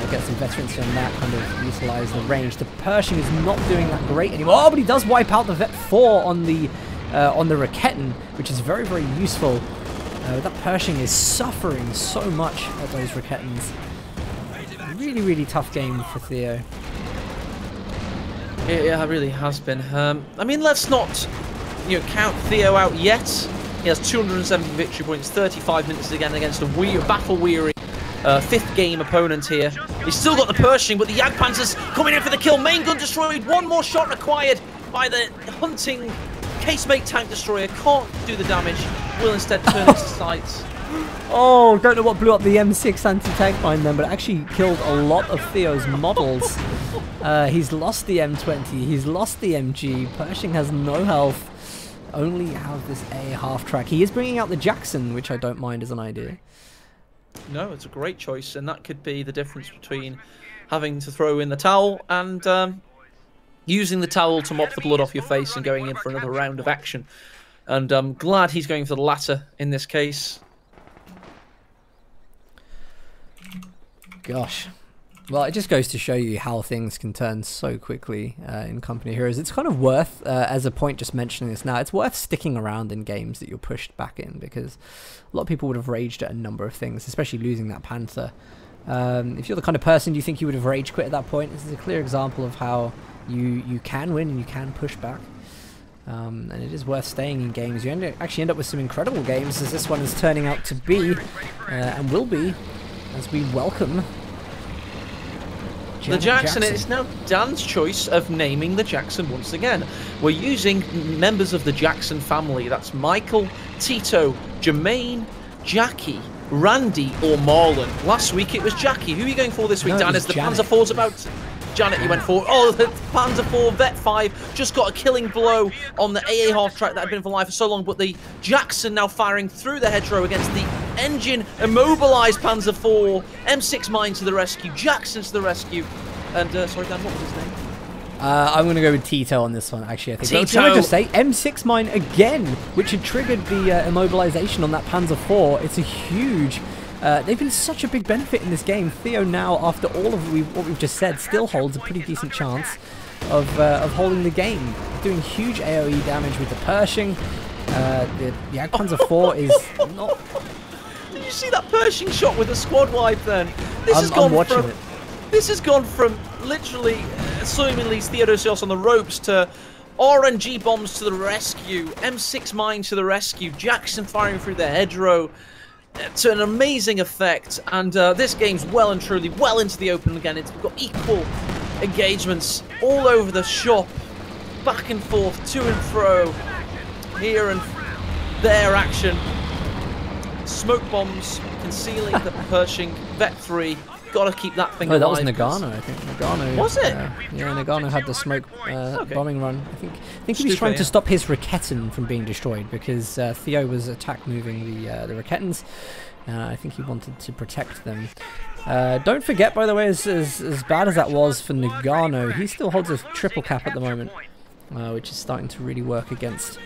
Uh, get some veterancy on that, kind of utilize the range. The Pershing is not doing that great anymore. Oh, but he does wipe out the Vet 4 on the uh, on the Raketen, which is very, very useful. Uh, that Pershing is suffering so much at those Raketens. Really, really tough game for Theo. Yeah, yeah, it really has been. Um, I mean, let's not you know count Theo out yet. He has 270 victory points, 35 minutes again against a we battle-weary uh, fifth game opponent here. He's still got the Pershing, but the Jagdpanzers coming in for the kill. Main gun destroyed. One more shot required by the hunting casemate tank destroyer. Can't do the damage. Will instead turn its sights. *laughs* Oh, don't know what blew up the M6 anti-tank mine then, but it actually killed a lot of Theo's models. *laughs* Uh, he's lost the M20, he's lost the MG, Pershing has no health, only have this A half track. He is bringing out the Jackson, which I don't mind as an idea. No, it's a great choice, and that could be the difference between having to throw in the towel and um, using the towel to mop the blood off your face and going in for another round of action. And I'm glad he's going for the latter in this case. Gosh. Well, it just goes to show you how things can turn so quickly uh, in Company Heroes. It's kind of worth, uh, as a point just mentioning this now, it's worth sticking around in games that you're pushed back in because a lot of people would have raged at a number of things, especially losing that Panther. Um, if you're the kind of person you think you would have rage quit at that point, this is a clear example of how you, you can win and you can push back. Um, and it is worth staying in games. You end actually end up with some incredible games as this one is turning out to be uh, and will be as we welcome the Jackson, Jackson. It's now Dan's choice of naming the Jackson once again. We're using members of the Jackson family. That's Michael, Tito, Jermaine, Jackie, Randy, or Marlon. Last week it was Jackie. Who are you going for this week, no, Dan? Is the Janet. Panzer IV's about Janet, you went for. Oh, the Panzer IV Vet 5 just got a killing blow on the AA half track that had been for life for so long, but the Jackson now firing through the hedgerow against the engine immobilized Panzer IV. M6 mine to the rescue, Jackson to the rescue. And, uh, sorry, Dan, what was his name? Uh, I'm going to go with Tito on this one, actually. I think. Tito. Can I just say, M6 mine again, which had triggered the uh, immobilization on that Panzer IV. It's a huge uh, they've been such a big benefit in this game. Theo now, after all of we, what we've just said, still holds a pretty decent chance of, uh, of holding the game. Doing huge AoE damage with the Pershing. Uh, the Jagdpanzer *laughs* 4 is not... Did you see that Pershing shot with a squad wipe then? This I'm, has gone I'm watching from, it. This has gone from literally uh, seemingly Theodosios on the ropes to RNG bombs to the rescue, M6 mine to the rescue, Jackson firing through the hedgerow, to an amazing effect. And uh, this game's well and truly well into the open again. It's, we've got equal engagements all over the shop, back and forth, to and fro, here and there action. Smoke bombs concealing the *laughs* Pershing Vet 3 got to keep that thing oh, alive. that was Nagano, I think. Nagano. Was it? Uh, yeah, Nagano had the smoke uh, okay. bombing run. I think. I think he was trying yeah. to stop his Raketen from being destroyed because uh, Theo was attack moving the uh, the Raketens. Uh, I think he wanted to protect them. Uh, don't forget, by the way, as, as, as bad as that was for Nagano, he still holds a triple cap at the moment, which is starting to really work against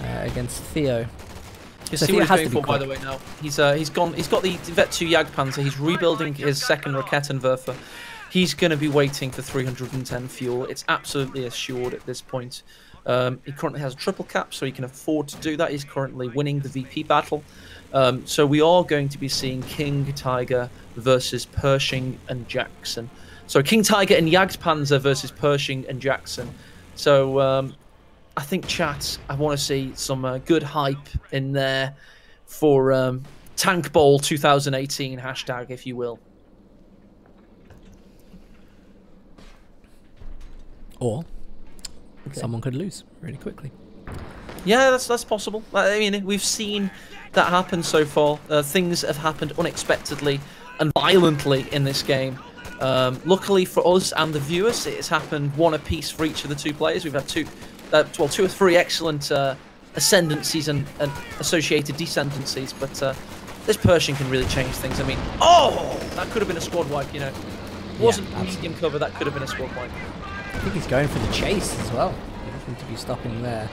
against Theo. You so see what he's going for, by the way. Now he's uh, he's gone. He's got the Vet 2 Jagdpanzer. He's rebuilding his second Raketenwerfer. He's going to be waiting for 310 fuel. It's absolutely assured at this point. Um, he currently has a triple cap, so he can afford to do that. He's currently winning the VP battle. Um, so we are going to be seeing King Tiger versus Pershing and Jackson. So King Tiger and Jagdpanzer versus Pershing and Jackson. So um, I think chat. I want to see some uh, good hype in there for um, Tank Bowl 2018 hashtag, if you will. Or okay. someone could lose really quickly. Yeah, that's that's possible. I mean, we've seen that happen so far. Uh, things have happened unexpectedly and violently in this game. Um, luckily for us and the viewers, it has happened one apiece for each of the two players. We've had two uh, well, two or three excellent uh, ascendancies and, and, associated descendancies, but uh, this Pershing can really change things. I mean, oh, that could have been a squad wipe, you know. Wasn't yeah, medium cover, that could have been a squad wipe. I think he's going for the chase as well. Nothing to be stopping there.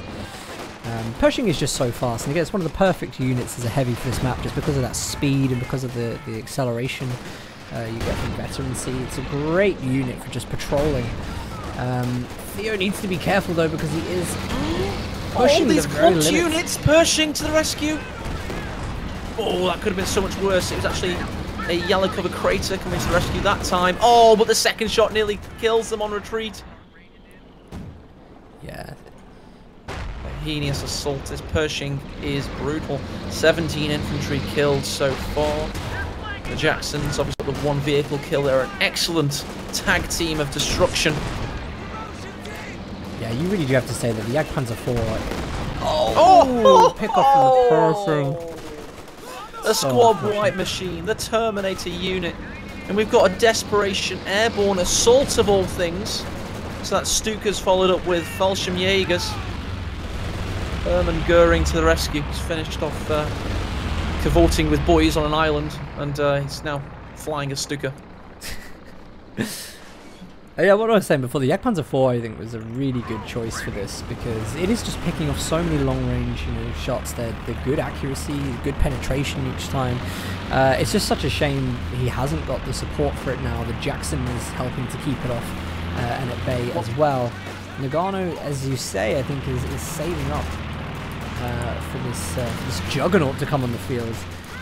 Um, Pershing is just so fast, and again, it's one of the perfect units as a heavy for this map, just because of that speed and because of the, the acceleration. uh, you get from Veterancy. It's a great unit for just patrolling. Um, Theo needs to be careful though because he is pushing All these the quad limits. units Pershing to the rescue. Oh, that could have been so much worse. It was actually a yellow cover crater coming to the rescue that time. Oh, but the second shot nearly kills them on retreat. Yeah, heinous assault. This Pershing is brutal. 17 infantry killed so far. The Jacksons obviously got the one vehicle kill. They're an excellent tag team of destruction. Yeah, you really do have to say that the Jagdpanzer 4 Oh, pick off from the Pershing. A So squad white machine, the Terminator unit. And we've got a desperation airborne assault of all things. So that Stuka's followed up with Fallschirmjägers. Hermann Goering to the rescue. He's finished off uh, cavorting with boys on an island, and uh, he's now flying a Stuka. *laughs* Uh, Yeah, what I was saying before, the Jagdpanzer 4 I think was a really good choice for this because it is just picking off so many long range you know, shots. They're, they're good accuracy, good penetration each time. Uh, it's just such a shame he hasn't got the support for it now. The Jackson is helping to keep it off uh, and at bay as well. Nagano, as you say, I think is, is saving up uh, for this uh, this juggernaut to come on the field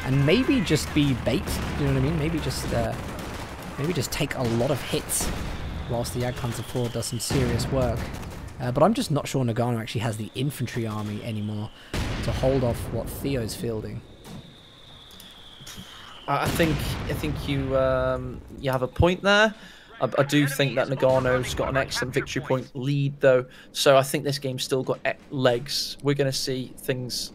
and maybe just be bait. You know what I mean? Maybe just uh, maybe just take a lot of hits whilst the Jagdpanzer 4 does some serious work. Uh, but I'm just not sure Nagano actually has the infantry army anymore to hold off what Theo's fielding. I think I think you um, you have a point there. I, I do think that Nagano's got an excellent victory point lead though, so I think this game's still got e- legs. We're going to see things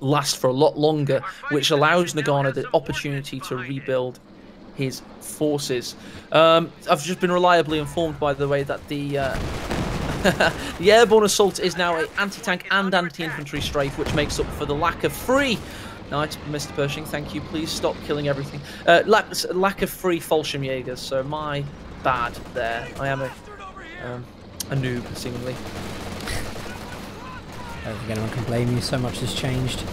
last for a lot longer, which allows Nagano the opportunity to rebuild his forces. Um, I've just been reliably informed, by the way, that the uh, *laughs* the airborne assault is now an anti-tank and anti-infantry strafe, which makes up for the lack of free. Nice, Mr. Pershing. Thank you. Please stop killing everything. Uh, lack, lack of free Fallschirmjägers. So my bad there. I am a um, a noob, seemingly. I don't think anyone can blame you, so much has changed.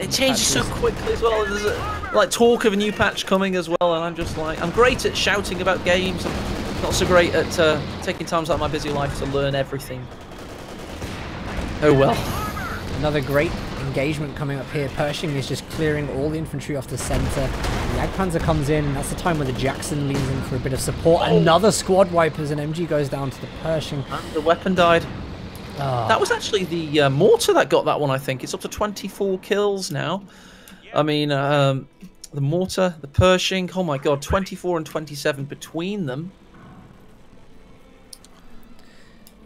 It changes so quickly as well. There's a, like talk of a new patch coming as well, and I'm just like, I'm great at shouting about games. I'm not so great at uh, taking times out of my busy life to learn everything. Oh well. Another great engagement coming up here. Pershing is just clearing all the infantry off the centre. The Jagdpanzer comes in, and that's the time where the Jackson leans in for a bit of support. Another squad wipe as an MG goes down to the Pershing. And the weapon died. Ah. That was actually the uh, mortar that got that one. I think it's up to 24 kills now. I mean, um, the mortar, the Pershing. Oh my god, 24 and 27 between them.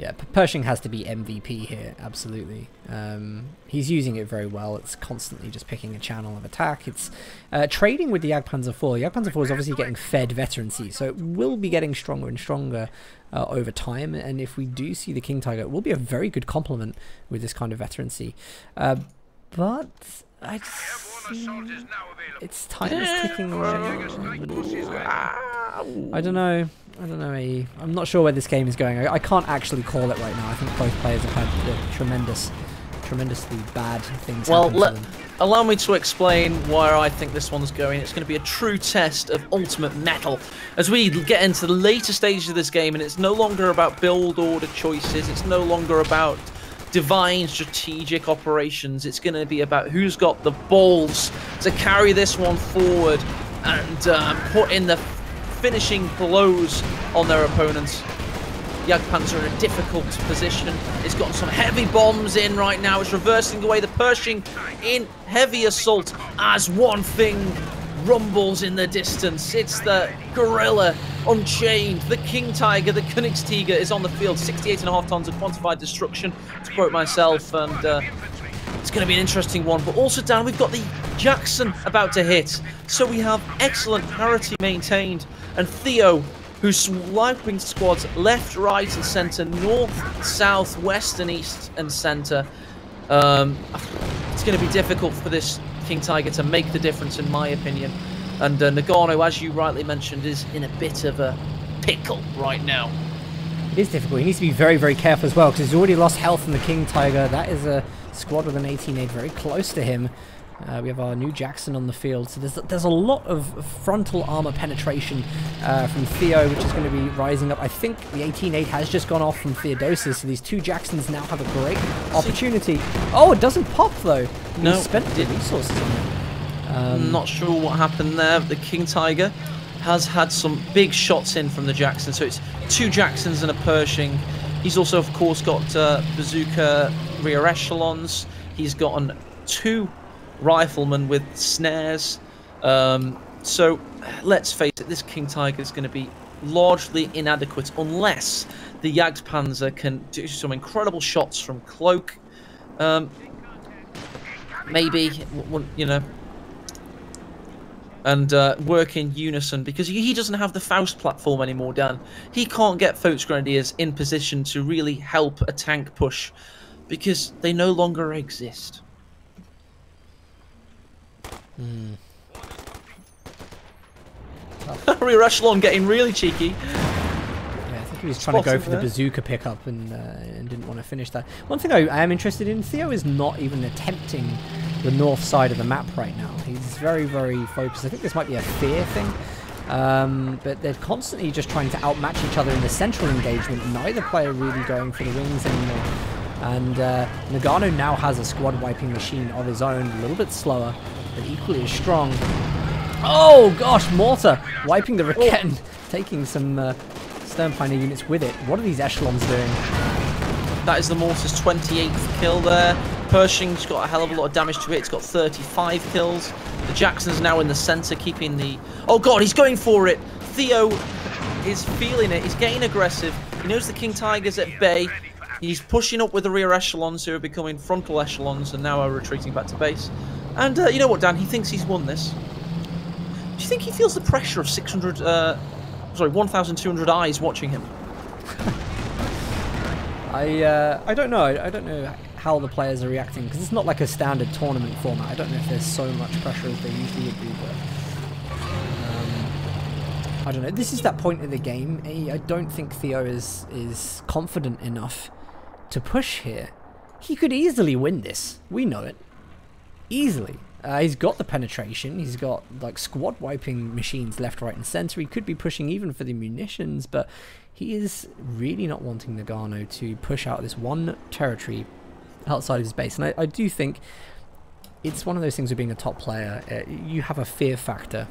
Yeah, Pershing has to be MVP here, absolutely. Um, he's using it very well. It's constantly just picking a channel of attack. It's uh, trading with the Jagdpanzer 4. The Jagdpanzer 4 is obviously getting fed veterancy, so it will be getting stronger and stronger uh, over time. And if we do see the King Tiger, it will be a very good complement with this kind of veterancy. Uh, but I just, it's time is ticking *laughs* away. I don't know. I don't know. I'm not sure where this game is going. I, I can't actually call it right now. I think both players have had tremendous, tremendously bad things Well, happen allow me to explain where I think this one's going. It's going to be a true test of ultimate metal as we get into the later stages of this game, and it's no longer about build order choices. It's no longer about divine strategic operations. It's going to be about who's got the balls to carry this one forward and um, put in the finishing blows on their opponents. Jagdpanzer in a difficult position. It's got some heavy bombs in right now. It's reversing away the Pershing in heavy assault as one thing rumbles in the distance. It's the Gorilla Unchained. The King Tiger, the Königstiger is on the field. 68 and a half tons of quantified destruction, to quote myself. And uh, it's going to be an interesting one. But also, Dan, we've got the Jackson about to hit. So we have excellent parity maintained. And Theo, who's swiping squads left, right, and centre, north, south, west, and east, and centre. Um, it's going to be difficult for this King Tiger to make the difference, in my opinion. And uh, Nagano, as you rightly mentioned, is in a bit of a pickle right now. It is difficult. He needs to be very, very careful as well because he's already lost health in the King Tiger. That is a squad with an 18 aid very close to him. Uh, we have our new Jackson on the field, so there's there's a lot of frontal armor penetration uh, from Theo, which is going to be rising up. I think the 18-8 has just gone off from Theodosios, so these two Jacksons now have a great opportunity. Oh, it doesn't pop though. No, spent the resources on it. Um, Not sure what happened there. The King Tiger has had some big shots in from the Jackson, so it's two Jacksons and a Pershing. He's also, of course, got uh, bazooka rear echelons. He's gotten two riflemen with snares. Um, so let's face it, this King Tiger is going to be largely inadequate unless the Jagdpanzer can do some incredible shots from cloak. Um, maybe, you know, and uh, work in unison because he doesn't have the Faust platform anymore, Dan. He can't get Faust Grenadiers in position to really help a tank push because they no longer exist. *laughs* Rear echelon getting really cheeky. Yeah, I think he was trying to go for the bazooka pickup and, uh, and didn't want to finish that. One thing I, I am interested in, Theo is not even attempting the north side of the map right now. He's very, very focused. I think this might be a fear thing. Um, but they're constantly just trying to outmatch each other in the central engagement. Neither player really going for the wings anymore. And uh, Nagano now has a squad wiping machine of his own, a little bit slower, but equally as strong. Oh gosh, Mortar wiping the Raketen, *laughs* taking some uh, Sturm Pioneer units with it. What are these echelons doing? That is the Mortar's 28th kill there. Pershing's got a hell of a lot of damage to it. It's got 35 kills. The Jackson's now in the centre, keeping the... Oh god, he's going for it! Theo is feeling it. He's getting aggressive. He knows the King Tiger's at bay. He's pushing up with the rear echelons who are becoming frontal echelons and now are retreating back to base. And uh, you know what, Dan? He thinks he's won this. Do you think he feels the pressure of 600... Uh, sorry, 1,200 eyes watching him? *laughs* I uh, I don't know. I, don't know how the players are reacting because it's not like a standard tournament format. I don't know if there's so much pressure as there usually would be, but um, I don't know. This is that point in the game. I I don't think Theo is is confident enough to push here. He could easily win this. We know it. Easily. Uh, he's got the penetration. He's got like squad wiping machines left, right, and center. He could be pushing even for the munitions, but he is really not wanting Nagano to push out this one territory outside of his base. And I, I do think it's one of those things of being a top player. Uh, you have a fear factor,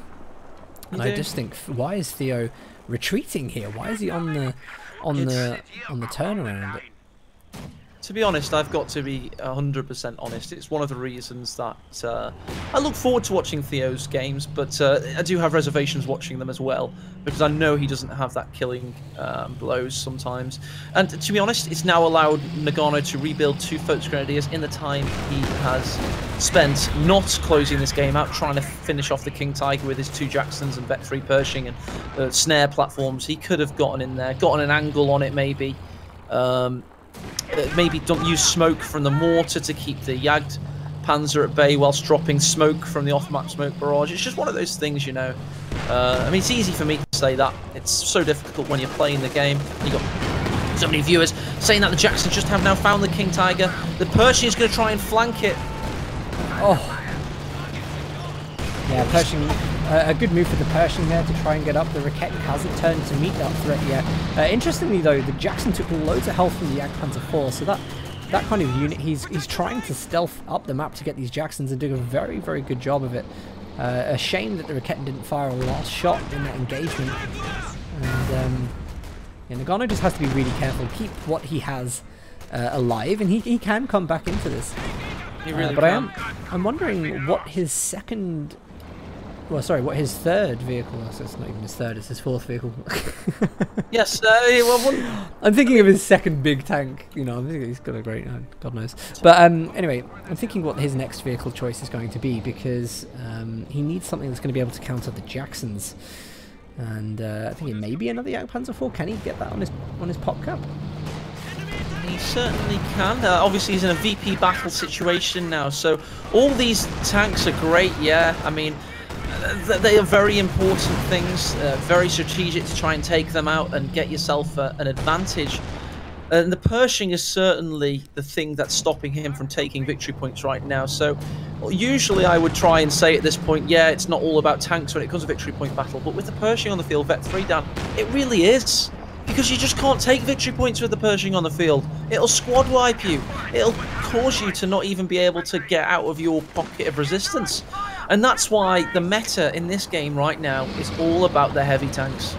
and I just think why is Theo retreating here? Why is he on the on the on the turnaround? To be honest, I've got to be 100% honest. It's one of the reasons that uh, I look forward to watching Theo's games, but uh, I do have reservations watching them as well because I know he doesn't have that killing um, blows sometimes. And to be honest, it's now allowed Nagano to rebuild two Volks Grenadiers in the time he has spent not closing this game out, trying to finish off the King Tiger with his two Jacksons and Vet 3 Pershing and uh, snare platforms. He could have gotten in there, gotten an angle on it maybe. Um, maybe don't use smoke from the mortar to keep the Jagd Panzer at bay whilst dropping smoke from the off-map smoke barrage. It's just one of those things, you know. Uh, I mean, it's easy for me to say that. It's so difficult when you're playing the game. You got so many viewers saying that the Jacksons just have now found the King Tiger. The Pershing is going to try and flank it. Oh. Yeah, Pershing, uh, a good move for the Pershing there to try and get up. The Raketen hasn't turned to meet that threat yet. Uh, interestingly though, the Jackson took loads of health from the Jagdpanzer 4, so that that kind of unit, he's he's trying to stealth up the map to get these Jacksons and doing a very, very good job of it. Uh, a shame that the Raketen didn't fire a last shot in that engagement. And um, yeah, Nagano just has to be really careful, keep what he has uh, alive, and he, he can come back into this. He Uh, really but I am, I'm wondering what his second, well, sorry, what his third vehicle. So it's not even his third; it's his fourth vehicle. *laughs* Yes, uh, well, one, *laughs* I'm thinking of his second big tank. You know, I think he's got a great, uh, God knows. But um, anyway, I'm thinking what his next vehicle choice is going to be because um, he needs something that's going to be able to counter the Jacksons. And uh, I think it may be another Jagdpanzer 4. Can he get that on his on his pop cap? He certainly can. Uh, obviously, he's in a VP battle situation now, so all these tanks are great. Yeah, I mean, they are very important things, uh, very strategic to try and take them out and get yourself uh, an advantage. And the Pershing is certainly the thing that's stopping him from taking victory points right now. So, usually I would try and say at this point, yeah, it's not all about tanks when it comes to victory point battle. But with the Pershing on the field, Vet 3 down, it really is. Because you just can't take victory points with the Pershing on the field. It'll squad wipe you. It'll cause you to not even be able to get out of your pocket of resistance. And that's why the meta in this game right now is all about the heavy tanks.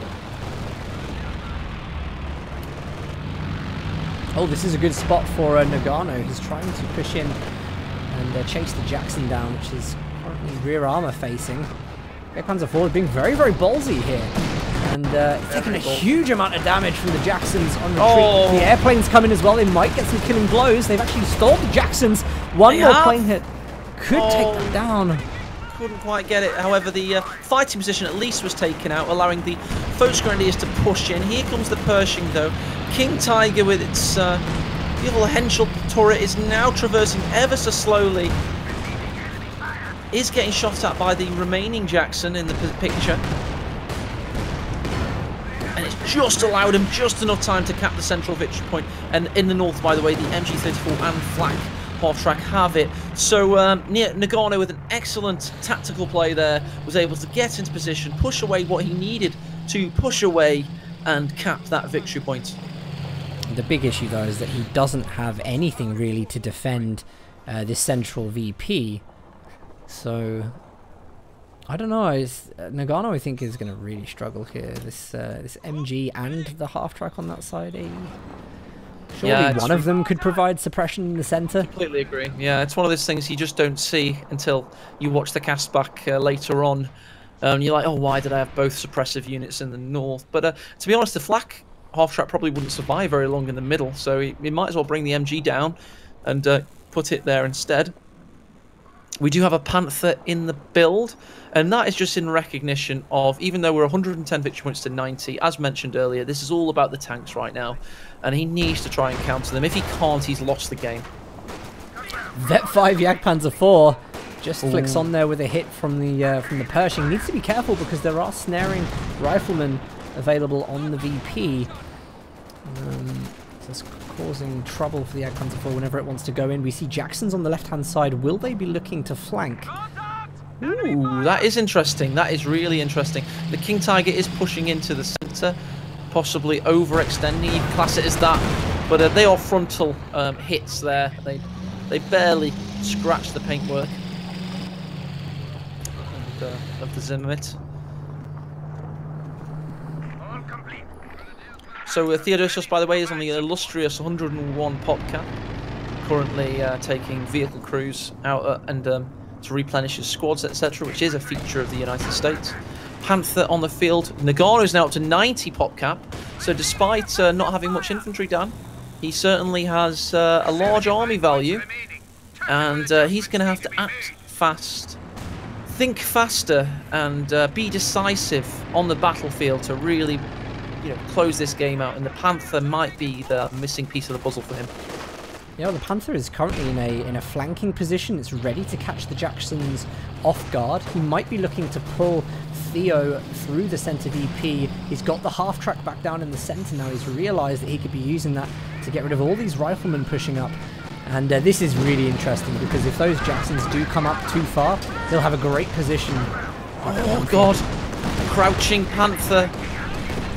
Oh, this is a good spot for uh, Nagano. He's trying to push in and uh, chase the Jackson down, which is currently rear armor facing. Comes a forward, being very, very ballsy here. And uh, taking a huge amount of damage from the Jacksons on retreat. Oh. The airplanes coming as well. They might get some killing blows. They've actually stalled the Jacksons. One They more have. plane hit could take Oh. that down. Couldn't quite get it. However, the uh, fighting position at least was taken out, allowing the Volks Grenadiers to push in. Here comes the Pershing, though. King Tiger with its uh, beautiful Henschel turret is now traversing ever so slowly. Is getting shot at by the remaining Jackson in the picture. And it's just allowed him just enough time to cap the central victory point. And in the north, by the way, the MG34 and Flak half track have it. So um, Nagano with an excellent tactical play there was able to get into position, push away what he needed to push away and cap that victory point. The big issue, though, is that he doesn't have anything really to defend uh, this central VP. So, I don't know. Uh, Nagano, I think, is going to really struggle here. This uh, this MG and the half track on that side. Eh? Surely Yeah, one of them could provide suppression in the center. Completely agree. Yeah, it's one of those things you just don't see until you watch the cast back uh, later on. Um, you're like, oh, why did I have both suppressive units in the north? But uh, to be honest, the flak half track probably wouldn't survive very long in the middle, so he, he might as well bring the MG down and uh, put it there instead. We do have a Panther in the build, and that is just in recognition of, even though we're 110 victory points to 90, as mentioned earlier, this is all about the tanks right now, and he needs to try and counter them. If he can't, he's lost the game. Vet 5 Jagdpanzer 4 just flicks on there with a hit from the uh, from the Pershing. Needs to be careful because there are snaring riflemen available on the VP. Um, so it's causing trouble for the Jagdpanzer 4 whenever it wants to go in. We see Jackson's on the left-hand side. Will they be looking to flank? Ooh, that is interesting. That is really interesting. The King Tiger is pushing into the centre, possibly overextending. You class it as that, but uh, they are frontal um, hits there. They they barely scratch the paintwork and, uh, of the Zimmerit. So uh, Theodosios, by the way, is on the illustrious 101 pop cap, currently uh, taking vehicle crews out uh, and um, to replenish his squads, etc., which is a feature of the United States. Panther on the field. Nagano is now up to 90 pop cap, so despite uh, not having much infantry done, he certainly has uh, a large army value, and uh, he's going to have to act fast, think faster, and uh, be decisive on the battlefield to really, you know, close this game out. And the Panther might be the missing piece of the puzzle for him. Yeah, the Panther is currently in a in a flanking position. It's ready to catch the Jacksons off guard. He might be looking to pull Theo through the center VP. He's got the half track back down in the center now. He's realized that he could be using that to get rid of all these riflemen pushing up. And uh, this is really interesting because if those Jacksons do come up too far, they'll have a great position. Oh God! Crouching Panther.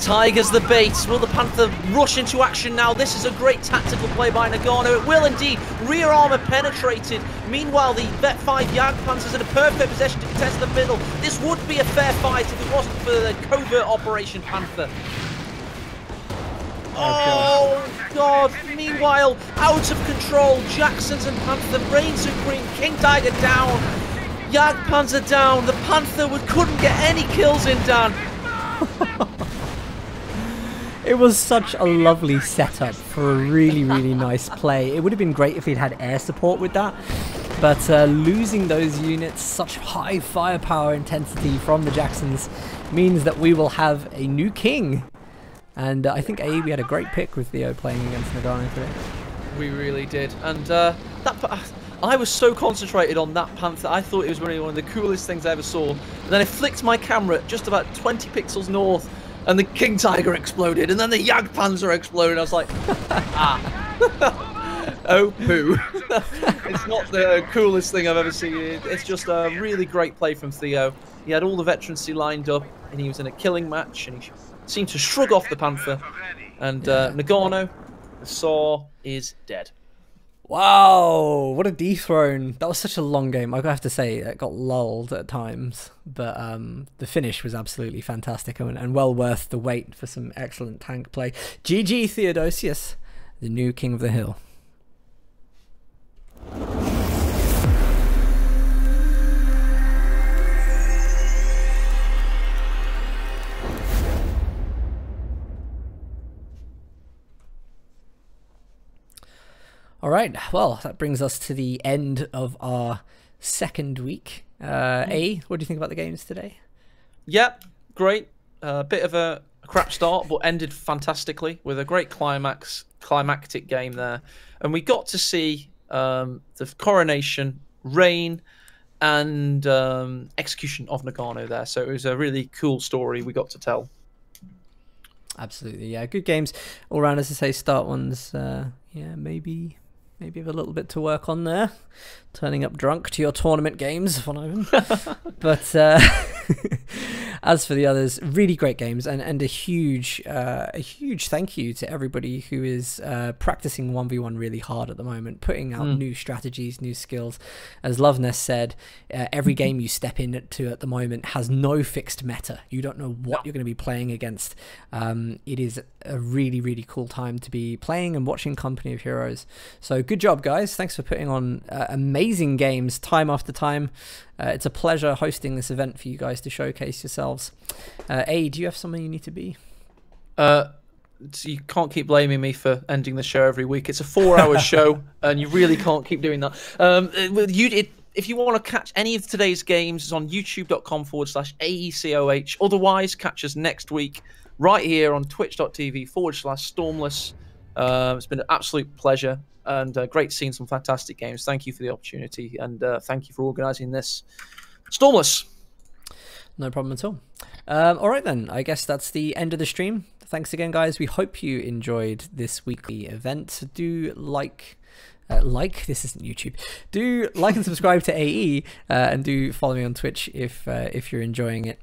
Tigers the bait. Will the Panther rush into action now? This is a great tactical play by Nagano. It will indeed. Rear armor penetrated. Meanwhile, the Vet 5 Jagdpanzer is in a perfect position to contest the middle. This would be a fair fight if it wasn't for the covert Operation Panther. Oh God! Oh, Meanwhile, out of control, Jacksons and Panther reign supreme. King Tiger down, Jagdpanzer down. The Panther couldn't get any kills in. Dan. *laughs* It was such a lovely setup for a really, really nice play. It would have been great if he'd had air support with that, but uh, losing those units, such high firepower intensity from the Jacksons, means that we will have a new king. And uh, I think A, we had a great pick with Theo playing against Nagano today. We really did, and uh, that. I was so concentrated on that panther. I thought it was really one of the coolest things I ever saw. And then I flicked my camera just about 20 pixels north, and the King Tiger exploded, and then the Jagdpanzer exploded. I was like, *laughs* ah. *laughs* oh, poo. *laughs* it's not the coolest thing I've ever seen. It's just a really great play from Theo. He had all the veterancy lined up, and he was in a killing match, and he seemed to shrug off the Panther. And uh, Nagano, the Saw, is dead. Wow, what a dethrone! That was such a long game. I have to say, it got lulled at times, but um, the finish was absolutely fantastic and, and well worth the wait for some excellent tank play. GG Theodosios, the new king of the hill. All right. Well, that brings us to the end of our second week. Uh, A, what do you think about the games today? Yep, great. A uh, bit of a crap start, but ended fantastically with a great climax, climactic game there, and we got to see um, the coronation, reign, and um, execution of Nagano there. So it was a really cool story we got to tell. Absolutely, yeah. Good games all around. As I say, start ones, uh, yeah, maybe maybe have a little bit to work on there. Turning up drunk to your tournament games, Von Oven. *laughs* but uh, *laughs* as for the others, really great games, and, and a huge uh, a huge thank you to everybody who is uh, practicing one v one really hard at the moment, putting out mm. new strategies, new skills. As Luvnest said, uh, every *laughs* game you step into at the moment has no fixed meta. You don't know what you're going to be playing against. Um, it is a really really cool time to be playing and watching Company of Heroes. So good job, guys! Thanks for putting on uh, amazing games time after time. Uh, it's a pleasure hosting this event for you guys to showcase yourselves. Uh, a, do you have somewhere you need to be? Uh, you can't keep blaming me for ending the show every week. It's a four-hour *laughs* show, and you really can't keep doing that. Um, you, it, if you want to catch any of today's games, it's on youtube.com forward slash AECOH. Otherwise, catch us next week right here on twitch.tv forward slash stormless. Uh, it's been an absolute pleasure and uh, great seeing some fantastic games. Thank you for the opportunity and uh, thank you for organising this. Stormless. No problem at all. Um, all right, then. I guess that's the end of the stream. Thanks again, guys. We hope you enjoyed this weekly event. Do like. Uh, like this isn't YouTube. Do like and subscribe to AE, uh, and do follow me on Twitch if uh, if you're enjoying it.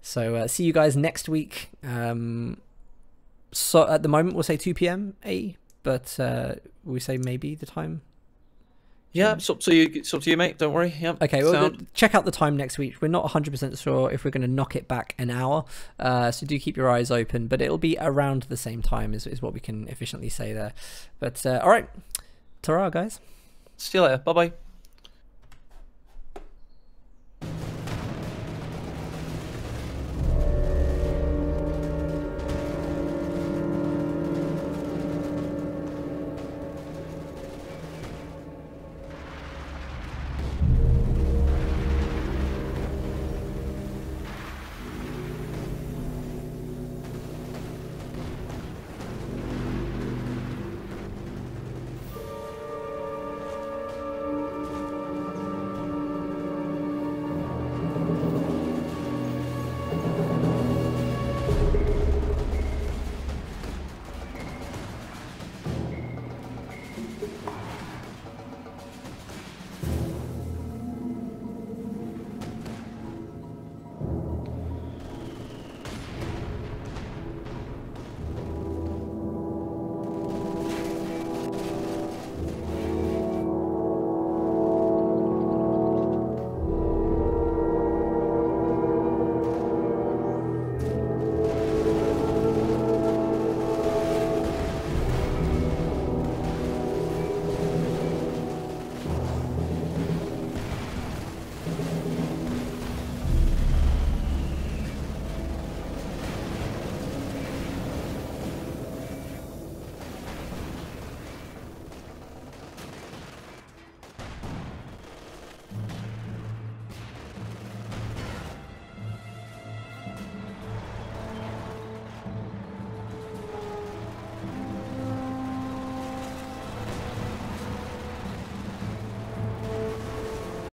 So uh, see you guys next week. Um, so at the moment we'll say 2 p.m. AE but uh, we say maybe the time. Yeah, it's up to you. It's up to you, mate. Don't worry. Yeah. Okay. Well, Sound. check out the time next week. We're not 100% sure if we're going to knock it back an hour, uh, so do keep your eyes open. But it'll be around the same time, is, is what we can efficiently say there. But uh, all right, Ta-ra, guys. See you later. Bye bye.